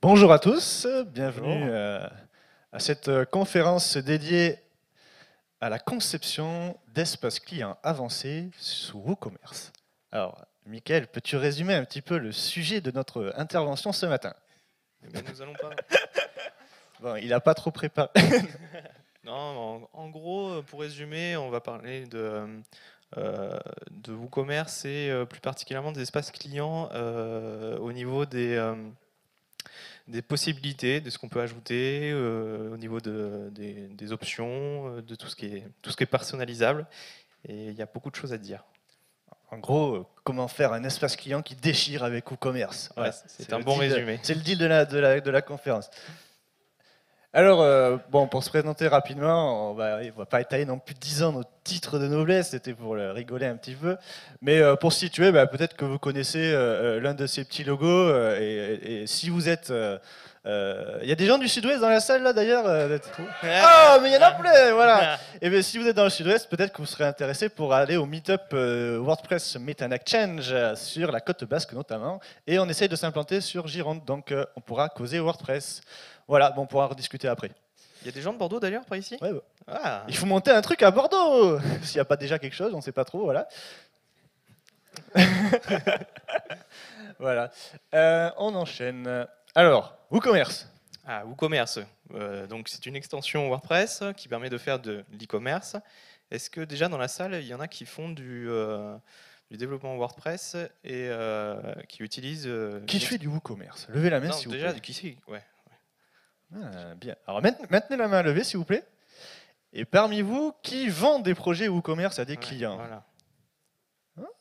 Bonjour à tous, bienvenue euh, à cette euh, conférence dédiée à la conception d'espaces clients avancés sous WooCommerce. Alors, Michael, peux-tu résumer un petit peu le sujet de notre intervention ce matin? Eh ben, nous allons pas. Bon, il n'a pas trop préparé. Non, en, en gros, pour résumer, on va parler de, euh, de WooCommerce et euh, plus particulièrement des espaces clients euh, au niveau des, des possibilités, de ce qu'on peut ajouter, euh, au niveau de, des, des options, de tout ce, qui est, tout ce qui est personnalisable. Et il y a beaucoup de choses à dire. En gros, euh, comment faire un espace client qui déchire avec WooCommerce Voilà, Ouais, c'est un bon résumé. C'est le deal de la, de la, de la conférence. Alors, euh, bon, pour se présenter rapidement, on va, on va pas étaler non plus 10 ans notre titre de noblesse, c'était pour le rigoler un petit peu. Mais euh, pour situer, bah, peut-être que vous connaissez euh, l'un de ces petits logos. et si vous êtes. Euh, euh, Il y a des gens du sud-ouest dans la salle là d'ailleurs euh, Oh, mais il y en a plein, voilà et bien, si vous êtes dans le sud-ouest, peut-être que vous serez intéressé pour aller au meet-up euh, WordPress Meet and Exchange euh, sur la côte basque notamment. Et on essaye de s'implanter sur Gironde, donc euh, on pourra causer WordPress. Voilà, bon, on pourra rediscuter après. Il y a des gens de Bordeaux d'ailleurs par ici? Ouais, ouais. Ah, Il faut monter un truc à Bordeaux S'il n'y a pas déjà quelque chose, on ne sait pas trop, voilà. voilà. On enchaîne. Alors, WooCommerce. Ah, WooCommerce. Euh, donc c'est une extension WordPress qui permet de faire de l'e-commerce. Est-ce que déjà dans la salle, il y en a qui font du, euh, du développement WordPress et euh, qui utilisent Qui fait du WooCommerce? Levez la main s'il vous déjà, plaît. qui c'est? Ouais. Ah, bien. Alors maintenez maintenez la main levée, s'il vous plaît. Et parmi vous, qui vend des projets WooCommerce à des Ouais, clients? Voilà.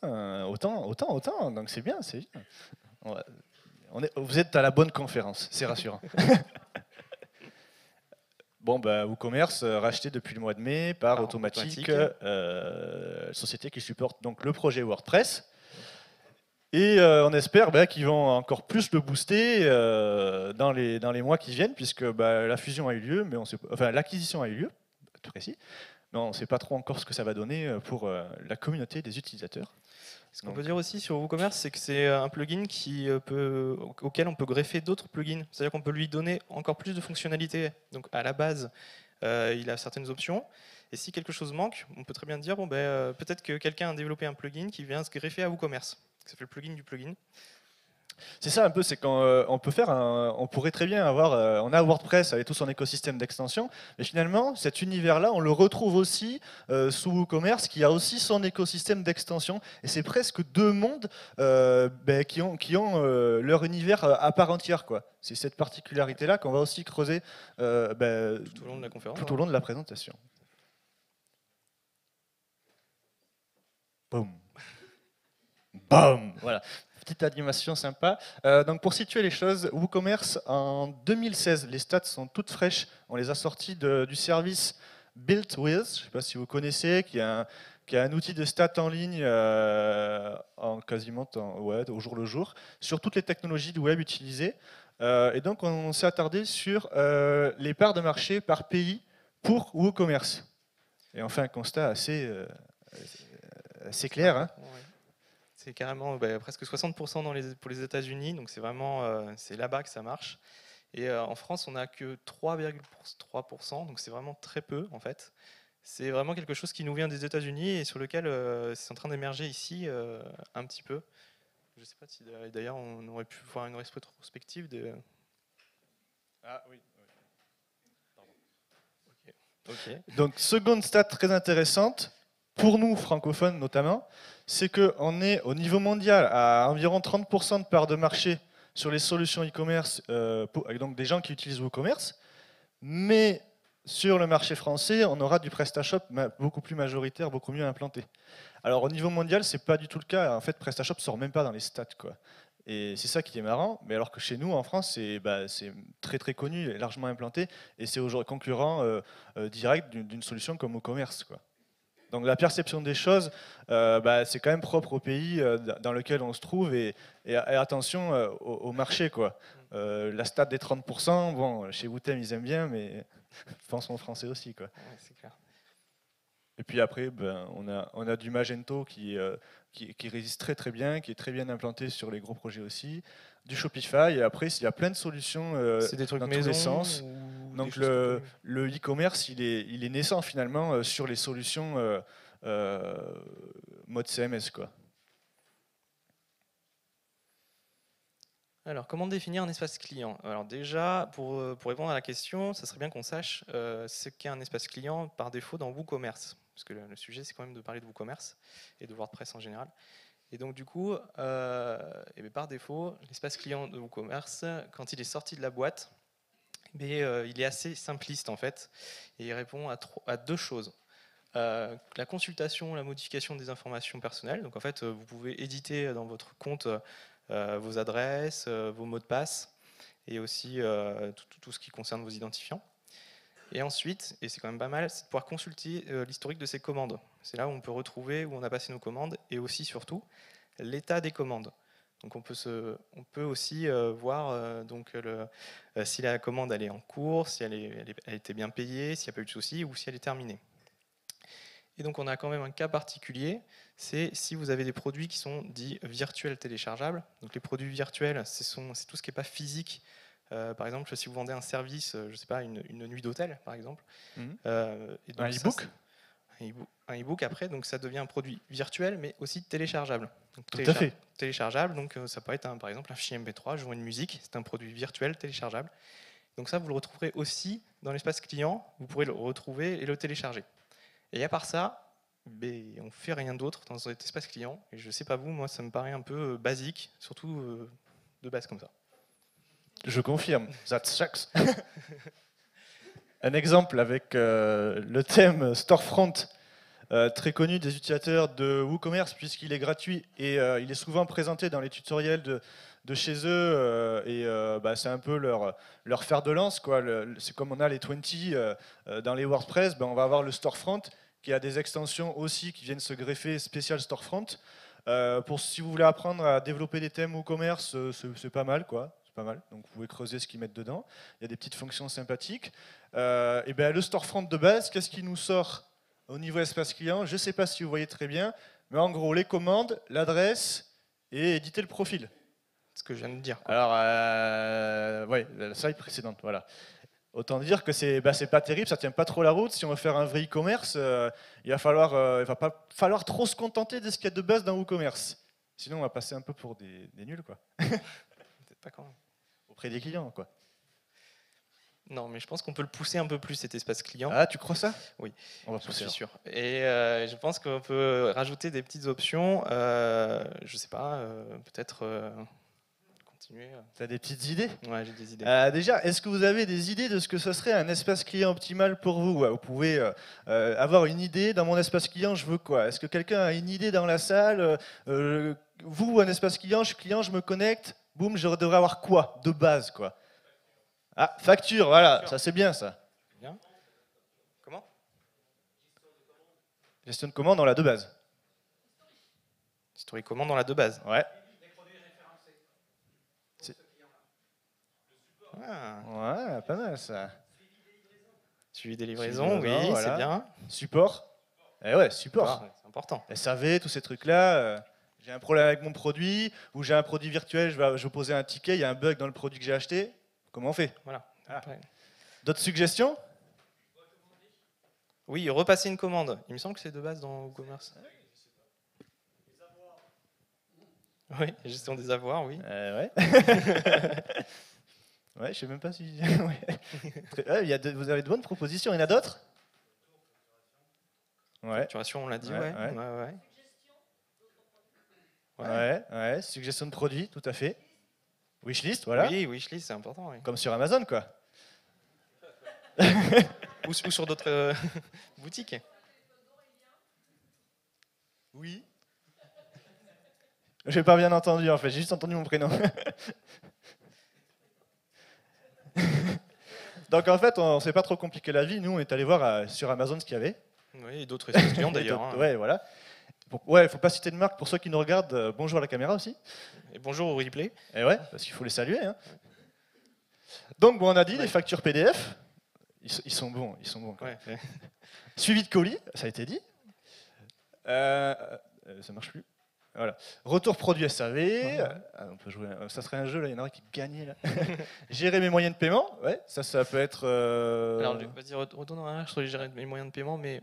Ah, Autant, autant, autant. Donc c'est bien, c'est bien. On est, vous êtes à la bonne conférence, c'est rassurant. bon, bah, WooCommerce, euh, racheté depuis le mois de mai par Par Automatique, Automatique. euh, société qui supporte donc le projet WordPress. Et euh, on espère bah, qu'ils vont encore plus le booster euh, dans, les, dans les mois qui viennent, puisque bah, la fusion a eu lieu, mais on sait enfin l'acquisition a eu lieu, tout précis. Mais on ne sait pas trop encore ce que ça va donner pour euh, la communauté des utilisateurs. Ce qu'on peut dire aussi sur WooCommerce, c'est que c'est un plugin qui euh, peut, au- auquel on peut greffer d'autres plugins. C'est-à-dire qu'on peut lui donner encore plus de fonctionnalités. Donc à la base, euh, il a certaines options. Et si quelque chose manque, on peut très bien dire bon, ben, euh, peut-être que quelqu'un a développé un plugin qui vient se greffer à WooCommerce. Ça fait le plugin du plugin. C'est ça un peu, c'est qu'on euh, on peut faire, un- on pourrait très bien avoir, euh, on a WordPress avec tout son écosystème d'extension, mais finalement cet univers-là, on le retrouve aussi euh, sous WooCommerce, qui a aussi son écosystème d'extension, et c'est presque deux mondes ben, qui ont, qui ont leur univers à part entière, quoi. C'est cette particularité-là qu'on va aussi creuser ben, Tout au long de la conférence. tout au long de la présentation. Boum. Boum. Voilà. Petite animation sympa. Euh, donc pour situer les choses, WooCommerce en 2016, les stats sont toutes fraîches. On les a sorties du service Built With, je ne sais pas si vous connaissez, qui est un, qui est un outil de stats en ligne euh, en quasiment temps- ouais, au jour le jour sur toutes les technologies du web utilisées. Euh, et donc on s'est attardé sur les parts de marché par pays pour WooCommerce. Et on fait un constat assez, assez clair. hein. C'est carrément bah, presque 60% dans les, pour les États-Unis, donc c'est vraiment euh, là-bas que ça marche. Et euh, en France, on n'a que 3,3%, donc c'est vraiment très peu en fait. C'est vraiment quelque chose qui nous vient des États-Unis et sur lequel euh, c'est en train d'émerger ici un petit peu. Je ne sais pas si d'ailleurs on aurait pu voir une rétrospective. Ah oui. Ok. Donc, seconde stat très intéressante, pour nous francophones notamment, c'est qu'on est au niveau mondial à environ 30% de part de marché sur les solutions e-commerce, euh, donc des gens qui utilisent WooCommerce, mais sur le marché français, on aura du PrestaShop beaucoup plus majoritaire, beaucoup mieux implanté. Alors au niveau mondial, c'est pas du tout le cas. En fait, PrestaShop sort même pas dans les stats, quoi. Et c'est ça qui est marrant. Mais alors que chez nous, en France, c'est bah, très très connu, largement implanté, et c'est aujourd'hui concurrent euh, euh, direct d'une solution comme WooCommerce, quoi. Donc la perception des choses, euh, bah, c'est quand même propre au pays euh, dans lequel on se trouve et, et- et attention euh, au, au marché. Quoi. Euh, la stat des 30%, bon, chez Woutem ils aiment bien, mais pense en français aussi. Quoi. Ouais, c'est clair. Et puis après, ben, on, a, on a du Magento qui, euh, qui, qui résiste très très bien, qui est très bien implanté sur les gros projets aussi, du Shopify, et après il y a plein de solutions euh, c'est des trucs dans tous les maison sens. ou Donc le, e-commerce, il est, il est naissant finalement euh, sur les solutions euh, euh, mode CMS. Quoi. Alors, comment définir un espace client? Alors déjà, pour, pour répondre à la question, ça serait bien qu'on sache euh, ce qu'est un espace client par défaut dans WooCommerce. Parce que le, le sujet, c'est quand même de parler de WooCommerce et de WordPress en général. Et donc, du coup, euh, eh bien, par défaut, l'espace client de WooCommerce, quand il est sorti de la boîte, bien, euh, il est assez simpliste en fait. Et il répond à, deux choses. Euh, la consultation, la modification des informations personnelles. Donc, en fait, euh, vous pouvez éditer dans votre compte vos adresses, vos mots de passe et aussi tout, tout- ce qui concerne vos identifiants. Et ensuite, et c'est quand même pas mal, c'est de pouvoir consulter l'historique de ces commandes. C'est là où on peut retrouver où on a passé nos commandes et aussi surtout l'état des commandes. Donc on peut, se, on peut aussi euh, voir euh, donc le, euh, si la commande elle est en cours, si elle, est, elle, est- elle a été bien payée, s'il n'y a pas eu de soucis ou si elle est terminée. Et donc on a quand même un cas particulier, c'est si vous avez des produits qui sont dits virtuels téléchargeables. Donc les produits virtuels, c'est tout ce qui n'est pas physique. Par exemple, si vous vendez un service, je sais pas, une, une nuit d'hôtel, par exemple. Et donc Un e-book un e-book- après, donc ça devient un produit virtuel, mais aussi téléchargeable. Donc, Tout à fait. Téléchargeable, donc euh, ça peut être un- par exemple un fichier MP3, jouer une musique, c'est un produit virtuel téléchargeable. Donc ça, vous le retrouverez aussi dans l'espace client, vous pourrez le retrouver et le télécharger. Et à part ça, ben, on fait rien d'autre dans cet espace client. Et je sais pas vous, moi ça me paraît un peu euh, basique, surtout euh, de base comme ça. Je confirme, that sucks. Un exemple avec euh, le thème Storefront, euh, très connu des utilisateurs de WooCommerce puisqu'il est gratuit et euh, il est souvent présenté dans les tutoriels de, de chez eux et bah, c'est un peu leur, leur fer de lance. quoi. C'est comme on a les 20 euh, euh, dans les WordPress, ben, on va avoir le Storefront qui a des extensions aussi qui viennent se greffer spécial Storefront. Pour si vous voulez apprendre à développer des thèmes WooCommerce, c'est pas mal quoi. Pas mal. Donc vous pouvez creuser ce qu'ils mettent dedans. Il y a des petites fonctions sympathiques. Euh, et ben le storefront de base, qu'est-ce qui nous sort au niveau espace client? Je ne sais pas si vous voyez très bien, mais en gros les commandes, l'adresse et éditer le profil. Ce que je viens de dire. quoi. Alors, euh, ouais, la slide précédente, voilà. Autant dire que c'est bah, pas terrible, ça tient pas trop la route. Si on veut faire un vrai e-commerce, euh, il va falloir, euh, il va pas falloir trop se contenter de ce qu'il y a de base dans WooCommerce. Sinon, on va passer un peu pour des, des nuls, quoi, Peut-être pas quand même. Auprès des clients, quoi. Non, mais je pense qu'on peut le pousser un peu plus cet espace client. Ah, tu crois ça? Oui. On va Je pousser. suis sûr. Et euh, je pense qu'on peut rajouter des petites options. Euh, je sais pas, euh, peut-être continuer. euh. T'as des petites idées? Ouais, j'ai des idées. Déjà, est-ce que vous avez des idées de ce que ce serait un espace client optimal pour vous? Vous pouvez avoir une idée. Dans mon espace client, je veux quoi? Est-ce que quelqu'un a une idée dans la salle? Vous, un espace client, je suis client, je me connecte. Boum, je devrais avoir quoi de base quoi Ah, facture, voilà, ça c'est bien ça. Comment Gestion de commande, on l'a de base. Historique commande dans la de base. Ouais. Ah, Ouais, pas mal ça. suivi des livraisons, oui, voilà. c'est bien. Support. Eh ouais, support. Ah, c'est important. SAV, tous ces trucs-là. J'ai un problème avec mon produit, ou j'ai un produit virtuel, je vais, je vais poser un ticket, il y a un bug dans le produit que j'ai acheté. Comment on fait? Voilà. Ah. D'autres suggestions? Oui, repasser une commande. Il me semble que c'est de base dans WooCommerce. Oui, gestion des avoirs, oui. Euh, Ouais. ouais, je sais même pas si. ouais. Très- ouais, il y a de- Vous avez de bonnes propositions. Il y en a d'autres? Ouais. Facturation, on l'a dit, Ouais, ouais. ouais. Ouais, ouais. Suggestion de produits, tout à fait. Wishlist, voilà. Oui, wishlist, c'est important. oui. Comme sur Amazon, quoi. Ou, ou sur d'autres euh, boutiques. Oui. J'ai pas bien entendu en fait, j'ai juste entendu mon prénom. Donc en fait, on s'est pas trop compliqué la vie. Nous, on est allé voir euh, sur Amazon ce qu'il y avait. Oui, et d'autres clients d'ailleurs. hein. Ouais, voilà. Bon, ouais, faut pas citer de marque pour ceux qui nous regardent. euh, bonjour à la caméra aussi. Et bonjour au replay. Et ouais, parce qu'il faut les saluer. hein. Donc, bon, on a dit Ouais. les factures PDF. Ils, sont- ils sont bons, ils sont bons. Ouais, ouais. Suivi de colis, ça a été dit. Euh, euh, ça marche plus. Voilà. Retour produit SAV. ah, on peut jouer. euh, Ça serait un jeu là. Il y en aurait qui gagnait là. Gérer mes moyens de paiement. Ouais, ça, ça peut être. Alors, vas-y, re- retourne en arrière sur les gérer les moyens de paiement, mais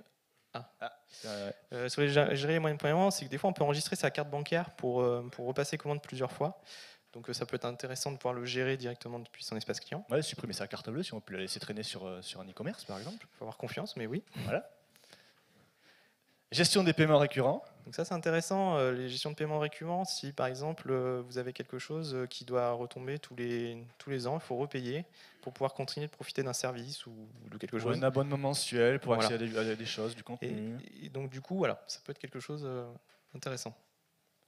euh, euh, sur les gé- gérer les moyens de paiement, c'est que des fois on peut enregistrer sa carte bancaire pour, euh, pour repasser commande plusieurs fois. Donc euh, ça peut être intéressant de pouvoir le gérer directement depuis son espace client. ouais, supprimer sa carte bleue si on peut la laisser traîner sur, euh, sur un e-commerce par exemple. Il faut avoir confiance, mais oui. Gestion des paiements récurrents. Donc ça c'est intéressant, euh, les gestions de paiement récurrents, si par exemple euh, vous avez quelque chose euh, qui doit retomber tous les, tous les ans, il faut repayer pour pouvoir continuer de profiter d'un service ou, de quelque Ou chose. un abonnement mensuel pour Voilà. accéder à des, à des choses, du contenu. et donc du coup, voilà, ça peut être quelque chose euh, intéressant.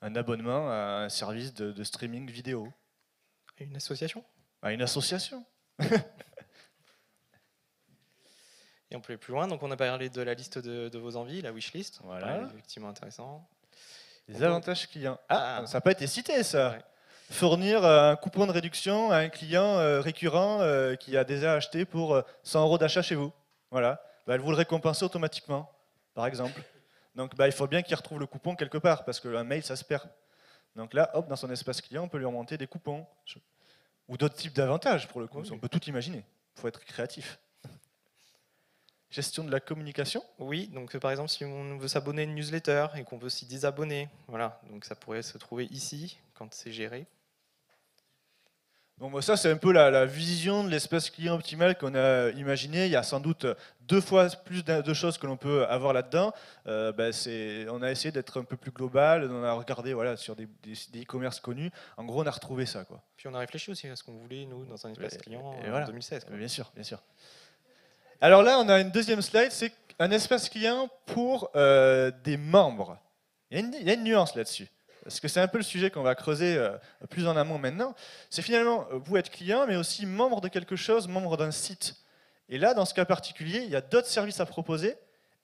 Un abonnement à un service de, de streaming vidéo. Et une association? À une association. Et on peut aller plus loin, donc on a parlé de la liste de, de vos envies, la wishlist. Voilà. Pareil, effectivement intéressant. Les avantages clients. Ah, Ah. ça n'a pas été cité ça. Ouais. Fournir euh, un coupon de réduction à un client euh, récurrent euh, qui a déjà acheté pour euh, 100 euros d'achat chez vous. Voilà. Bah, elle vous le récompense automatiquement, par exemple. Donc bah, il faut bien qu'il retrouve le coupon quelque part parce qu'un mail ça se perd. Donc là, hop, dans son espace client, on peut lui remonter des coupons. Ou d'autres types d'avantages pour le coup. Oui. On peut tout imaginer. Il faut être créatif. Gestion de la communication. Oui, donc euh, par exemple, si on veut s'abonner à une newsletter et qu'on veut s'y désabonner, voilà, donc ça pourrait se trouver ici quand c'est géré. Donc bah, ça, c'est un peu la, la vision de l'espace client optimal qu'on a imaginé. Il y a sans doute deux fois plus de choses que l'on peut avoir là-dedans. Euh, bah, on a essayé d'être un peu plus global. On a regardé voilà, sur des e-commerce connus. En gros, on a retrouvé ça. Quoi. Puis on a réfléchi aussi à ce qu'on voulait, nous, dans un espace client et en voilà. 2016. quoi. Bien sûr, bien sûr. Alors là, on a une deuxième slide. C'est un espace client pour euh, des membres. Il y a une, il y a une nuance là-dessus. Parce que c'est un peu le sujet qu'on va creuser euh, plus en amont maintenant. C'est finalement, euh, vous êtes client, mais aussi membre de quelque chose, membre d'un site. Et là, dans ce cas particulier, il y a d'autres services à proposer.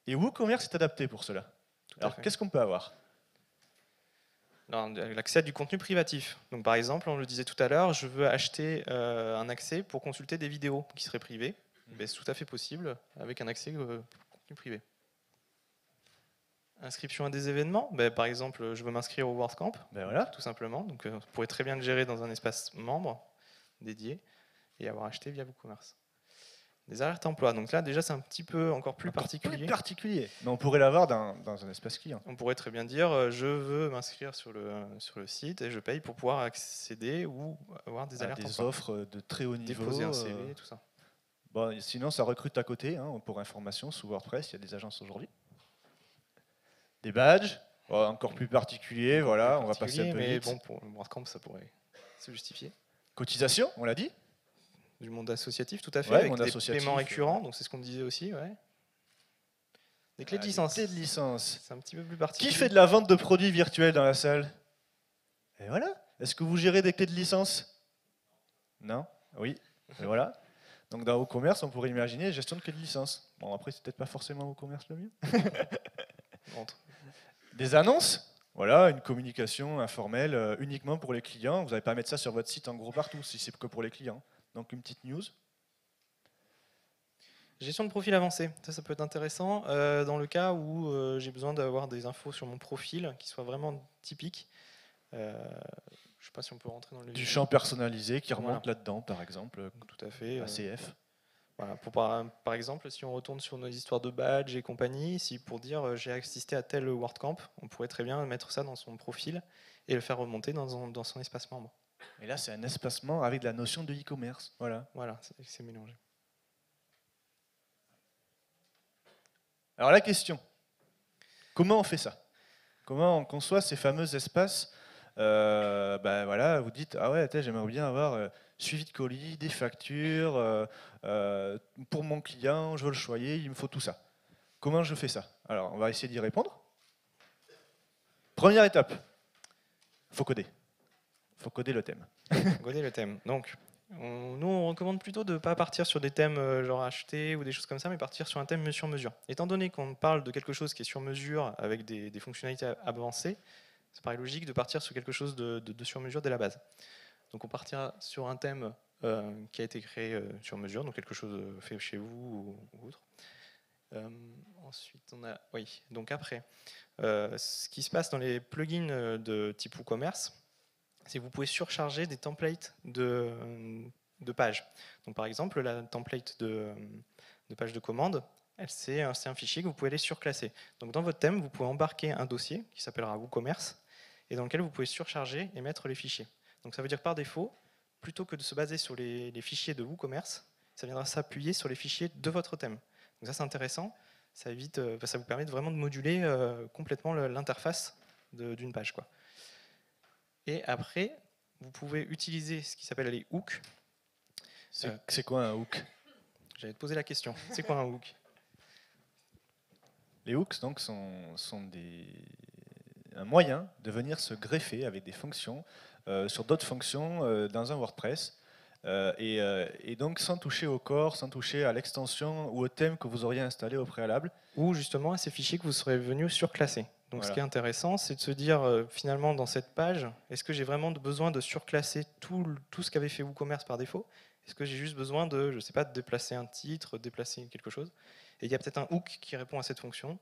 Et WooCommerce est adapté pour cela. Alors, qu'est-ce qu'on peut avoir? L'accès à du contenu privatif. Donc, par exemple, on le disait tout à l'heure, je veux acheter euh, un accès pour consulter des vidéos qui seraient privées. Ben, c'est tout à fait possible avec un accès euh, contenu privé. Inscription à des événements. Ben, par exemple, je veux m'inscrire au WordCamp, Ben voilà. tout simplement. Donc, euh, vous pourrez très bien le gérer dans un espace membre dédié et avoir acheté via WooCommerce. Des alertes emploi. Donc là, déjà, c'est un petit peu encore plus Encore particulier. Plus particulier. Mais on pourrait l'avoir dans, dans un espace client. On pourrait très bien dire euh, je veux m'inscrire sur le, sur le site et je paye pour pouvoir accéder ou avoir des À alertes des emploi. offres de très haut niveau. déposer un euh, CV, tout ça. Bon, sinon, ça recrute à côté. hein, pour information, sous WordPress, il y a des agences aujourd'hui. Des badges, bon, encore plus particuliers. Voilà, on va passer un peu mais vite. bon, pour le WordCamp, ça pourrait se justifier. Cotisation, on l'a dit. Du monde associatif, tout à fait, Ouais, avec monde des paiements euh, récurrents, donc c'est ce qu'on disait aussi, ouais. Des clés de Ah, des licence. clés de licence. C'est un petit peu plus particulier. Qui fait de la vente de produits virtuels dans la salle? Et voilà. Est-ce que vous gérez des clés de licence? Non? Oui. Et voilà. Donc dans WooCommerce, on pourrait imaginer gestion de clés de licence. Bon, après, c'est peut-être pas forcément WooCommerce le mieux. Des annonces Voilà, une communication informelle euh, uniquement pour les clients. Vous n'allez pas mettre ça sur votre site en gros partout si c'est que pour les clients. Donc une petite news. Gestion de profil avancé, ça, ça peut être intéressant euh, dans le cas où euh, j'ai besoin d'avoir des infos sur mon profil qui soient vraiment typiques. Euh, je ne sais pas si on peut rentrer dans le Du champ personnalisé qui remonte Voilà. là-dedans, par exemple, euh, Tout à fait. euh, ACF. Voilà, pour par, par exemple, si on retourne sur nos histoires de badge et compagnie, si pour dire euh, j'ai assisté à tel WordCamp, on pourrait très bien mettre ça dans son profil et le faire remonter dans, son- dans son espace membre. Et là, c'est un espacement avec la notion de e-commerce. Voilà. Voilà, c'est mélangé. Alors la question, comment on fait ça? Comment on conçoit ces fameux espaces Euh, ben voilà, vous dites ah ouais, j'aimerais bien avoir euh, suivi de colis, des factures euh, euh, pour mon client, je veux le choyer, il me faut tout ça. Comment je fais ça? Alors on va essayer d'y répondre. Première étape, faut coder. Faut coder le thème. Godez le thème. Donc, nous, on recommande plutôt de ne pas partir sur des thèmes genre acheter ou des choses comme ça, mais partir sur un thème sur mesure. Étant donné qu'on parle de quelque chose qui est sur mesure avec des, fonctionnalités avancées, ça paraît logique de partir sur quelque chose de, sur mesure dès la base. Donc on partira sur un thème euh, qui a été créé euh, sur mesure, donc quelque chose fait chez vous ou, autre. ensuite, on a, oui, donc après, ce qui se passe dans les plugins de type WooCommerce, c'est que vous pouvez surcharger des templates de, pages. Donc, par exemple, la template de, de page de commande, c'est un, un, fichier que vous pouvez aller surclasser. Donc, dans votre thème, vous pouvez embarquer un dossier qui s'appellera WooCommerce et dans lequel vous pouvez surcharger et mettre les fichiers. Donc, ça veut dire par défaut, plutôt que de se baser sur les, les fichiers de WooCommerce, ça viendra s'appuyer sur les fichiers de votre thème. Donc, ça, c'est intéressant. Ça, évite, euh, ça vous permet vraiment de moduler euh, complètement l'interface d'une page. Quoi. Et après, vous pouvez utiliser ce qui s'appelle les hooks. C'est euh, quoi un hook? J'allais te poser la question. C'est quoi un hook? Les hooks donc, sont, sont des, un moyen de venir se greffer avec des fonctions euh, sur d'autres fonctions euh, dans un WordPress. et, et, donc sans toucher au corps, sans toucher à l'extension ou au thème que vous auriez installé au préalable. Ou justement à ces fichiers que vous serez venu surclasser. Donc ce qui est intéressant, c'est de se dire euh, finalement dans cette page, est-ce que j'ai vraiment besoin de surclasser tout, tout ce qu'avait fait WooCommerce par défaut? Est-ce que j'ai juste besoin de, je sais pas, de déplacer un titre, déplacer quelque chose? Et il y a peut-être un hook qui répond à cette fonction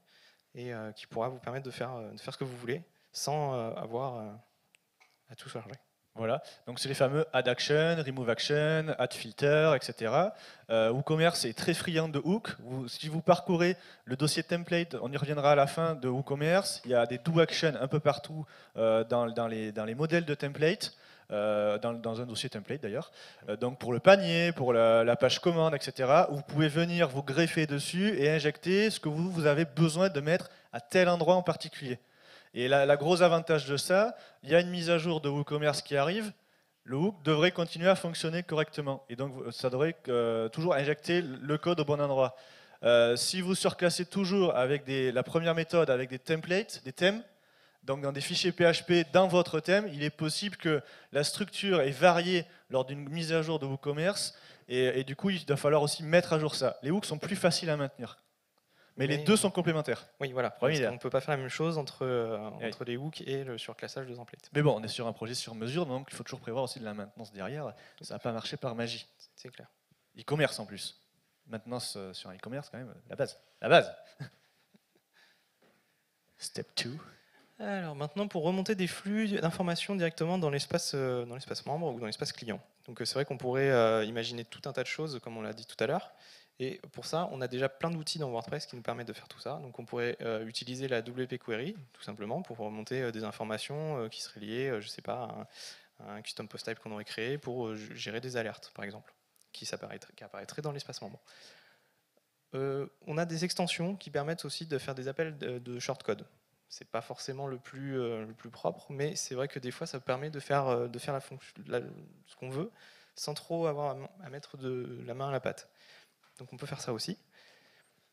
et euh, qui pourra vous permettre de faire, euh, de faire ce que vous voulez sans avoir à tout charger. Voilà, donc c'est les fameux add action, remove action, add filter, etc. Euh, WooCommerce est très friand de hook. si vous parcourez le dossier template, on y reviendra à la fin de WooCommerce, il y a des do action un peu partout euh, dans, les, dans, les, modèles de template. Euh, dans, un dossier template d'ailleurs. Euh, donc pour le panier, pour la, page commande, etc. Vous pouvez venir vous greffer dessus et injecter ce que vous, avez besoin de mettre à tel endroit en particulier. Et la, la gros avantage de ça, il y a une mise à jour de WooCommerce qui arrive, le hook devrait continuer à fonctionner correctement. Et donc, ça devrait euh, toujours injecter le code au bon endroit. Euh, si vous surclassez toujours avec la première méthode avec des templates, des thèmes, donc dans des fichiers PHP dans votre thème, il est possible que la structure est variée lors d'une mise à jour de WooCommerce et, et, du coup il va falloir aussi mettre à jour ça. Les hooks sont plus faciles à maintenir. Mais les deux sont complémentaires. Oui, voilà. on ne peut pas faire la même chose entre, euh, entre les hooks et le surclassage de templates. Mais bon, on est sur un projet sur mesure, donc il faut toujours prévoir aussi de la maintenance derrière. Ça va pas marcher par magie. C'est clair. E-commerce en plus. Maintenance euh, sur un e-commerce, quand même, la base. La base. Step 2. Alors maintenant, pour remonter des flux d'informations directement dans l'espace euh, dans l'espace membre ou dans l'espace client. Donc c'est vrai qu'on pourrait imaginer tout un tas de choses, comme on l'a dit tout à l'heure. Et pour ça, on a déjà plein d'outils dans WordPress qui nous permettent de faire tout ça. Donc on pourrait euh, utiliser la WP Query, tout simplement, pour remonter euh, des informations euh, qui seraient liées, je sais pas, à un, custom post type qu'on aurait créé pour gérer des alertes, par exemple, qui, qui apparaîtraient dans l'espace membre. on a des extensions qui permettent aussi de faire des appels de, shortcode. C'est pas forcément le plus, le plus propre, mais c'est vrai que des fois, ça permet de faire, faire la, ce qu'on veut sans trop avoir à mettre de la main à la pâte. Donc on peut faire ça aussi.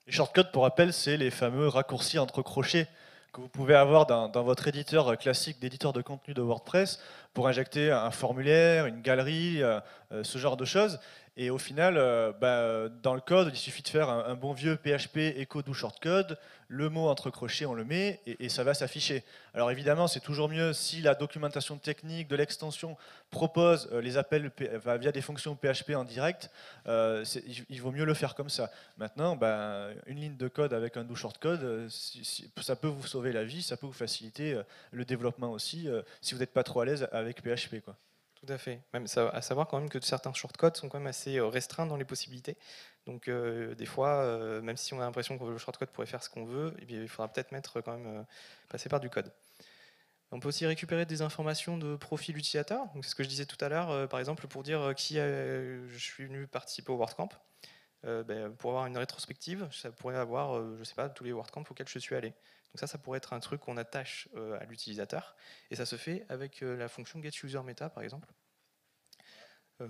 Les shortcuts, pour rappel, c'est les fameux raccourcis entre crochets que vous pouvez avoir dans, votre éditeur classique d'éditeur de contenu de WordPress pour injecter un formulaire, une galerie, euh, euh, ce genre de choses. Et au final, euh, bah, dans le code, il suffit de faire un, bon vieux PHP echo do shortcode, le mot entre crochets, on le met, et, ça va s'afficher. Alors évidemment, c'est toujours mieux si la documentation technique de l'extension propose les appels via des fonctions PHP en direct, il vaut mieux le faire comme ça. Maintenant, bah, une ligne de code avec un do shortcode, ça peut vous sauver la vie, ça peut vous faciliter le développement aussi, si vous n'êtes pas trop à l'aise avec PHP. Quoi. Tout à fait. Même à savoir quand même que certains shortcodes sont quand même assez euh, restreints dans les possibilités. Donc euh, des fois, euh, même si on a l'impression que le shortcode pourrait faire ce qu'on veut, eh il faudra peut-être mettre quand même passer par du code. On peut aussi récupérer des informations de profil utilisateur. C'est ce que je disais tout à l'heure, par exemple, pour dire qui je suis venu participer au WordCamp. Ben, pour avoir une rétrospective, ça pourrait avoir, je sais pas, tous les WordCamp auxquels je suis allé. Donc ça, ça pourrait être un truc qu'on attache euh, à l'utilisateur. Et ça se fait avec euh, la fonction getUserMeta, par exemple. Euh,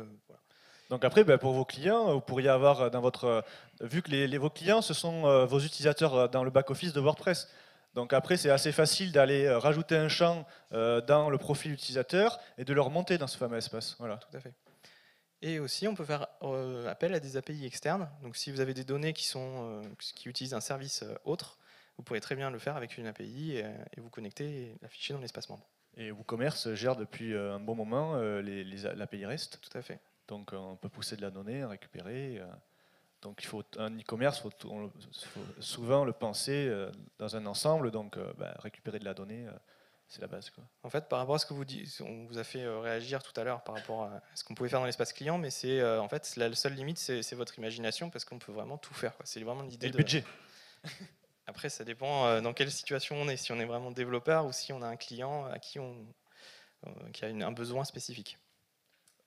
Donc après, ben, pour vos clients, vous pourriez avoir dans votre... Vu que les, vos clients, ce sont vos utilisateurs dans le back-office de WordPress. Donc après, c'est assez facile d'aller rajouter un champ dans le profil utilisateur et de le remonter dans ce fameux espace. Voilà. Tout à fait. Et aussi, on peut faire euh, appel à des API externes. Donc, si vous avez des données qui, sont, euh, qui utilisent un service euh, autre, vous pourrez très bien le faire avec une API et, et vous connecter et l'afficher dans l'espace membre. Et WooCommerce gère depuis un bon moment les, les l'API REST. Tout à fait. Donc, on peut pousser de la donnée, récupérer. Donc, il faut un e-commerce, il faut, souvent le penser dans un ensemble. Donc, bah, récupérer de la donnée c'est la base. Quoi. En fait, par rapport à ce que vous dites, on vous a fait euh, réagir tout à l'heure par rapport à ce qu'on pouvait faire dans l'espace client, mais c'est euh, en fait la seule limite, c'est votre imagination parce qu'on peut vraiment tout faire. C'est vraiment l'idée. Et le budget. Après, ça dépend euh, dans quelle situation on est, si on est vraiment développeur ou si on a un client à qui on qui a un besoin spécifique.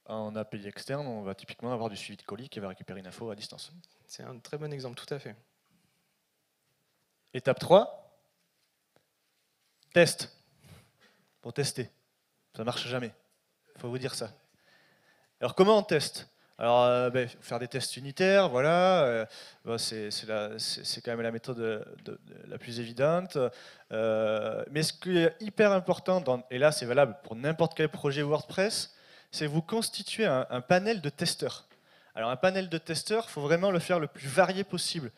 En API externe, on va typiquement avoir du suivi de colis qui va récupérer une info à distance. C'est un très bon exemple, tout à fait. Étape 3, test pour tester. Ça marche jamais. Il faut vous dire ça. Alors comment on teste? Alors, euh, ben, faire des tests unitaires, voilà, euh, c'est quand même la méthode la plus évidente. Euh, mais ce qui est hyper important, et là c'est valable pour n'importe quel projet WordPress, c'est vous constituer un, un, panel de testeurs. Alors un panel de testeurs, il faut vraiment le faire le plus varié possible.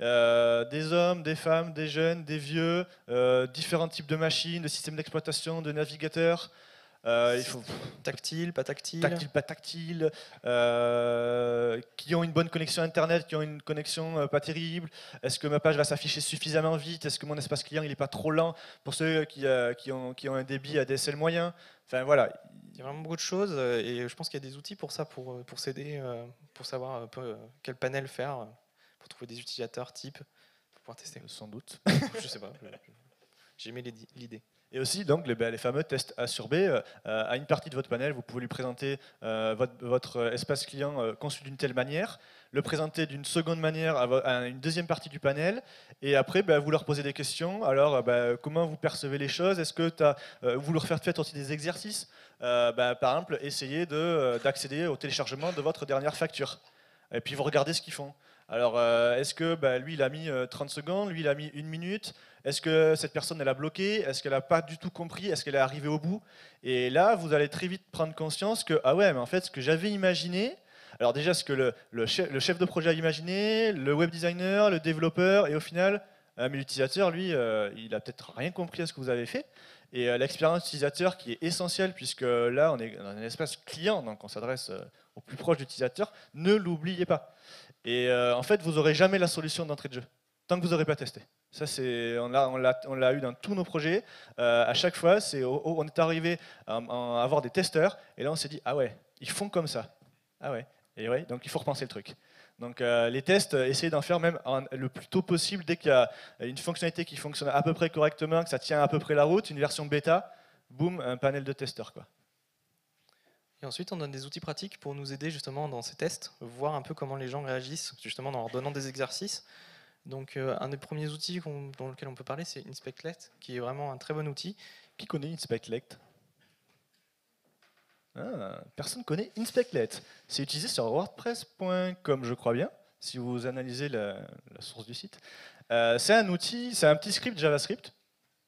Euh, des hommes, des femmes, des jeunes, des vieux, euh, différents types de machines, de systèmes d'exploitation, de navigateurs. Euh, il faut tactile, pas tactile, tactile, pas tactile, qui ont une bonne connexion internet, qui ont une connexion pas terrible. Est-ce que ma page va s'afficher suffisamment vite? Est-ce que mon espace client il n'est pas trop lent? Pour ceux qui, qui, ont, qui ont un débit ADSL moyen Enfin voilà. Il y a vraiment beaucoup de choses et je pense qu'il y a des outils pour ça, pour, pour s'aider, pour savoir un peu quel panel faire pour trouver des utilisateurs type pour pouvoir tester Sans doute. je sais pas. J'ai aimé l'idée. Et aussi, donc, les, ben, les, fameux tests A sur B. Euh, à une partie de votre panel, vous pouvez lui présenter euh, votre, votre, espace client euh, conçu d'une telle manière, le présenter d'une seconde manière à, une deuxième partie du panel, et après, ben, vous leur posez des questions. Alors, ben, comment vous percevez les choses? Est-ce que as, vous leur faites, aussi des exercices? Par exemple, essayez d'accéder au téléchargement de votre dernière facture. Et puis, vous regardez ce qu'ils font. Alors, euh, est-ce que bah, lui, il a mis 30 euh, secondes, lui, il a mis une minute? Est-ce que cette personne, elle a bloqué? Est-ce qu'elle n'a pas du tout compris? Est-ce qu'elle est arrivée au bout? Et là, vous allez très vite prendre conscience que, ah ouais, mais en fait, ce que j'avais imaginé, alors déjà, ce que le, chef, de projet a imaginé, le web designer, le développeur, et au final, euh, l'utilisateur, lui, il a peut-être rien compris à ce que vous avez fait. Et l'expérience utilisateur qui est essentielle, puisque là, on est dans un espace client, donc on s'adresse au plus proche de l'utilisateur, ne l'oubliez pas. Et euh, en fait, vous n'aurez jamais la solution d'entrée de jeu tant que vous n'aurez pas testé. Ça, c'est, on l'a, on, l'a, eu dans tous nos projets. Euh, à chaque fois, c'est, on est arrivé à, avoir des testeurs, et là, on s'est dit, ah ouais, ils font comme ça. Ah ouais. Et ouais, donc il faut repenser le truc. Donc euh, les tests, essayez d'en faire même le plus tôt possible dès qu'il y a une fonctionnalité qui fonctionne à peu près correctement, que ça tient à peu près la route, une version bêta, boum, un panel de testeurs. Quoi. Ensuite, on donne des outils pratiques pour nous aider justement dans ces tests, voir un peu comment les gens réagissent, justement en leur donnant des exercices. Donc, euh, un des premiers outils dans lequel on peut parler, c'est Inspectlet, qui est vraiment un très bon outil. Qui connaît Inspectlet ah, Personne connaît Inspectlet. C'est utilisé sur WordPress.com, je crois bien, si vous analysez la, source du site. Euh, c'est un outil, c'est un petit script JavaScript.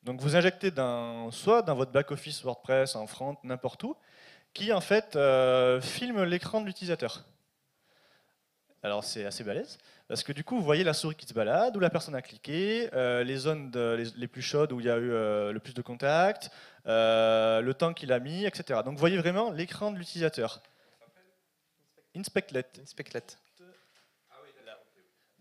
Donc, vous injectez soit dans votre back-office WordPress, en front, n'importe où, qui en fait euh, filme l'écran de l'utilisateur. Alors c'est assez balèze, parce que du coup vous voyez la souris qui se balade, où la personne a cliqué, euh, les zones les, plus chaudes où il y a eu euh, le plus de contacts, le temps qu'il a mis, etc. Donc vous voyez vraiment l'écran de l'utilisateur. Inspectlet. Inspectlet.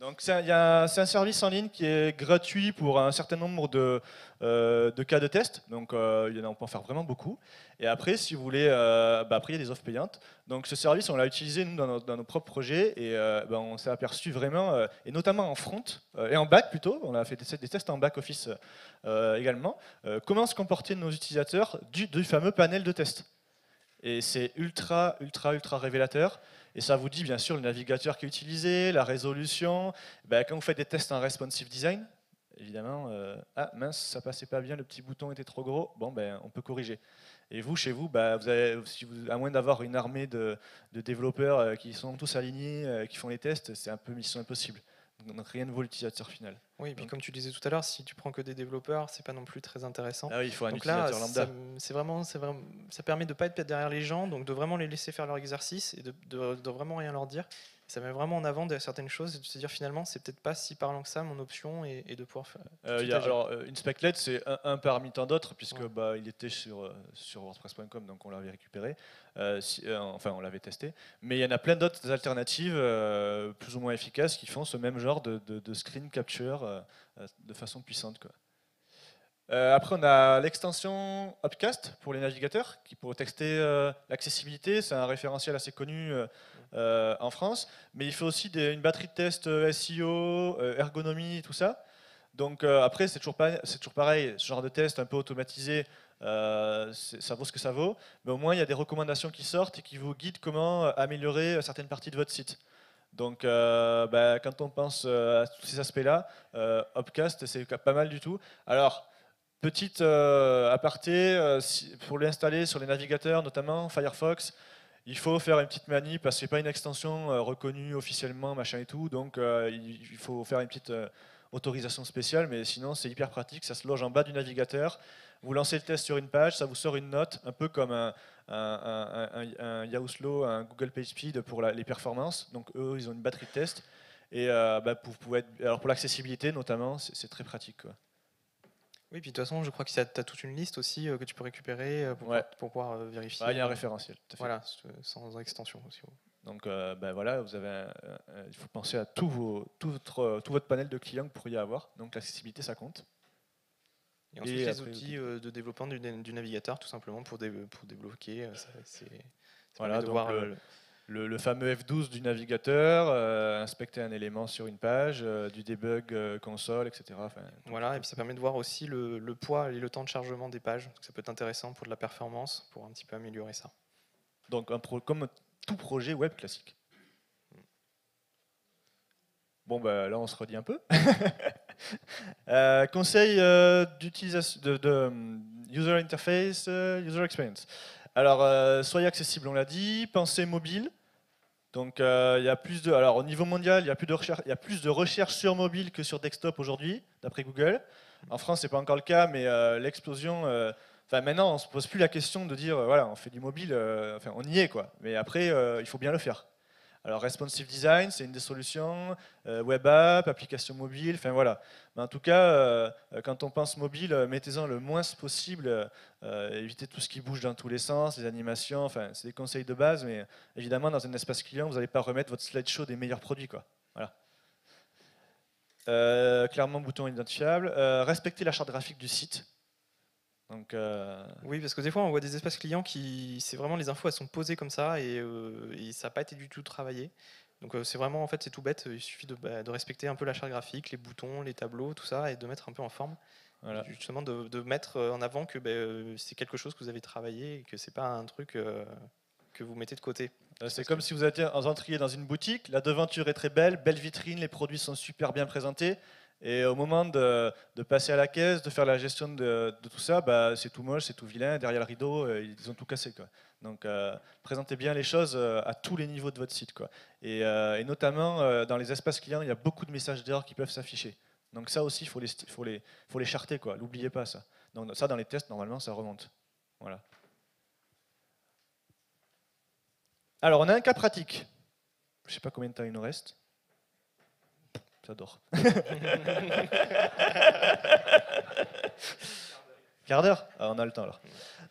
Donc c'est un, service en ligne qui est gratuit pour un certain nombre de, euh, cas de test. Donc euh, il on peut en faire vraiment beaucoup. Et après, si vous voulez, euh, bah, après il y a des offres payantes. Donc ce service, on l'a utilisé nous dans nos, propres projets et bah, on s'est aperçu vraiment, et notamment en front et en back plutôt. On a fait des, tests en back office également. comment se comportaient nos utilisateurs du, du fameux panel de test. Et c'est ultra, ultra, ultra révélateur. Et ça vous dit bien sûr le navigateur qui est utilisé, la résolution. Ben, quand vous faites des tests en responsive design, évidemment, euh, ah mince, ça passait pas bien, le petit bouton était trop gros, bon ben on peut corriger. Et vous, chez vous, ben, vous avez, à moins d'avoir une armée de, développeurs euh, qui sont tous alignés, euh, qui font les tests, c'est un peu mission impossible. Donc rien ne vaut l'utilisateur final. Oui, et puis comme tu disais tout à l'heure, si tu prends que des développeurs, c'est pas non plus très intéressant. Ah oui, il faut un donc là, utilisateur lambda. c'est vraiment, c'est vraiment, ça permet de pas être derrière les gens, donc de vraiment les laisser faire leur exercice et de, de, de vraiment rien leur dire. Ça met vraiment en avant de certaines choses et de se dire finalement, c'est peut-être pas si parlant que ça mon option et, et de pouvoir faire. Euh, y a- alors, euh, InspectLed, c'est un, un parmi tant d'autres, puisque Ouais. bah, il était sur, euh, sur WordPress.com, donc on l'avait récupéré. Euh, si- euh, enfin, on l'avait testé. Mais il y en a plein d'autres alternatives, plus ou moins efficaces, qui font ce même genre de, de- de screen capture de façon puissante. Quoi. Euh, après, on a l'extension Upcast pour les navigateurs, qui pour texter euh, l'accessibilité, c'est un référentiel assez connu euh, en France. Mais il fait aussi une batterie de tests euh, SEO, euh, ergonomie, tout ça. Donc après, c'est toujours, pareil, ce genre de test un peu automatisé, ça vaut ce que ça vaut, mais au moins il y a des recommandations qui sortent et qui vous guident comment améliorer certaines parties de votre site. Donc bah, quand on pense à tous ces aspects-là, euh, Upcast, c'est pas mal du tout. Alors, petite aparté, pour l'installer sur les navigateurs, notamment Firefox, il faut faire une petite manip parce que c'est pas une extension euh, reconnue officiellement, machin et tout, donc euh, il faut faire une petite euh, autorisation spéciale, mais sinon c'est hyper pratique, ça se loge en bas du navigateur. Vous lancez le test sur une page, ça vous sort une note, un peu comme un, Yahoo Slow, un Google PageSpeed pour les performances. Donc eux, ils ont une batterie de test. Et bah, pour l'accessibilité notamment, c'est très pratique. Oui, puis de toute façon, je crois que tu as toute une liste aussi euh, que tu peux récupérer euh, pour, Ouais. pouvoir- pour pouvoir euh, vérifier. Ah, il y a un référentiel. tout à fait. Voilà, sans extension aussi. Donc bah, voilà, vous avez un- il faut penser à tout, vos, tout, votre, tout votre panel de clients que vous pourriez avoir. Donc l'accessibilité, ça compte. Et ensuite, Et les outils de développement du, du navigateur, tout simplement pour, dé- pour débloquer. ça- Voilà, donc voir, le- Le, le fameux F12 du navigateur, euh, inspecter un élément sur une page, euh, du debug euh, console, etc. Enfin, Voilà, et puis ça permet de voir aussi le, le poids et le temps de chargement des pages. Donc ça peut être intéressant pour de la performance, pour un petit peu améliorer ça. Donc un pro- comme tout projet web classique. Bon, bah, là, on se redit un peu. Euh, conseil euh, d'utilisation de, de, user interface, euh, user experience. Alors, soyez accessible, on l'a dit. Pensez mobile. Donc, euh, il y a plus de. Alors, au niveau mondial, il y a plus de recherche, y plus de recherche sur mobile que sur desktop aujourd'hui, d'après Google. En France, c'est pas encore le cas, mais euh, l'explosion. euh, Enfin, maintenant, on se pose plus la question de dire, voilà, on fait du mobile, enfin, on y est, quoi. Mais après, il faut bien le faire. Alors, responsive design, c'est une des solutions. euh, web app, application mobile, enfin voilà. Mais en tout cas, euh, quand on pense mobile, euh, mettez-en le moins possible. euh, évitez tout ce qui bouge dans tous les sens, les animations. Enfin, c'est des conseils de base, mais évidemment, dans un espace client, vous n'allez pas remettre votre slideshow des meilleurs produits, quoi. Voilà. Euh, clairement, bouton identifiable. Euh, respectez la charte graphique du site. Donc, euh, Oui, parce que des fois, on voit des espaces clients qui, c'est vraiment les infos, elles sont posées comme ça et, euh, et ça n'a pas été du tout travaillé. Donc euh, c'est vraiment, en fait, c'est tout bête. Il suffit de, bah, de respecter un peu la charte graphique, les boutons, les tableaux, tout ça, et de mettre un peu en forme. voilà. Justement, de, de mettre en avant que bah, c'est quelque chose que vous avez travaillé et que c'est pas un truc que vous mettez de côté. C'est comme si vous étiez en entriez dans une boutique, la devanture est très belle, belle vitrine, les produits sont super bien présentés. Et au moment de, passer à la caisse, de faire la gestion de, tout ça, bah, c'est tout moche, c'est tout vilain. Derrière le rideau, euh, ils ont tout cassé. Quoi. Donc, euh, présentez bien les choses euh, à tous les niveaux de votre site. Quoi. Et, notamment, dans les espaces clients, il y a beaucoup de messages d'erreur qui peuvent s'afficher. Donc ça aussi, il faut les, faut les, faut les charter. N'oubliez pas ça. Donc ça, dans les tests, normalement, ça remonte. Voilà. Alors, on a un cas pratique. Je ne sais pas combien de temps il nous reste. J'adore. Quart d'heure Ah, On a le temps alors.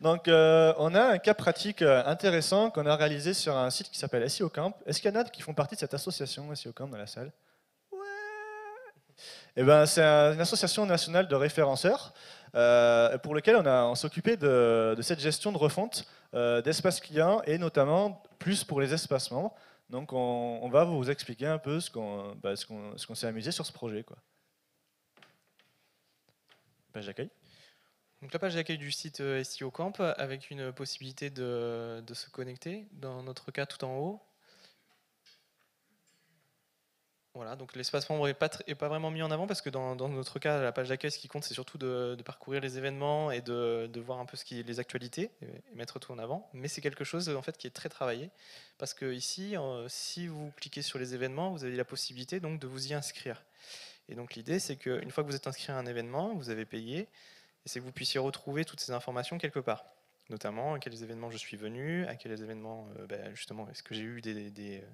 Donc, euh, on a un cas pratique euh, intéressant qu'on a réalisé sur un site qui s'appelle SEO Camp. Est-ce qu'il y en a qui font partie de cette association SEO Camp dans la salle? Eh ben, c'est un- une association nationale de référenceurs euh, pour lequel on, on s'est occupé de, cette gestion de refonte d'espaces clients et notamment plus pour les espaces membres. Donc, on, va vous expliquer un peu ce qu'on bah, s'est amusé sur ce projet. Page d'accueil. Donc la page d'accueil du site euh, SEO Camp avec une possibilité de se connecter, dans notre cas tout en haut. Voilà, donc l'espace membre n'est pas, vraiment mis en avant parce que dans, notre cas, la page d'accueil, ce qui compte, c'est surtout de, parcourir les événements et de, voir un peu les actualités et, mettre tout en avant. Mais c'est quelque chose en fait qui est très travaillé parce que ici, euh, si vous cliquez sur les événements, vous avez la possibilité donc de vous y inscrire. Et donc l'idée, c'est qu'une fois que vous êtes inscrit à un événement, vous avez payé, c'est que vous puissiez retrouver toutes ces informations quelque part notamment à quels événements je suis venu, à quels événements, euh, ben, justement, est-ce que j'ai eu des,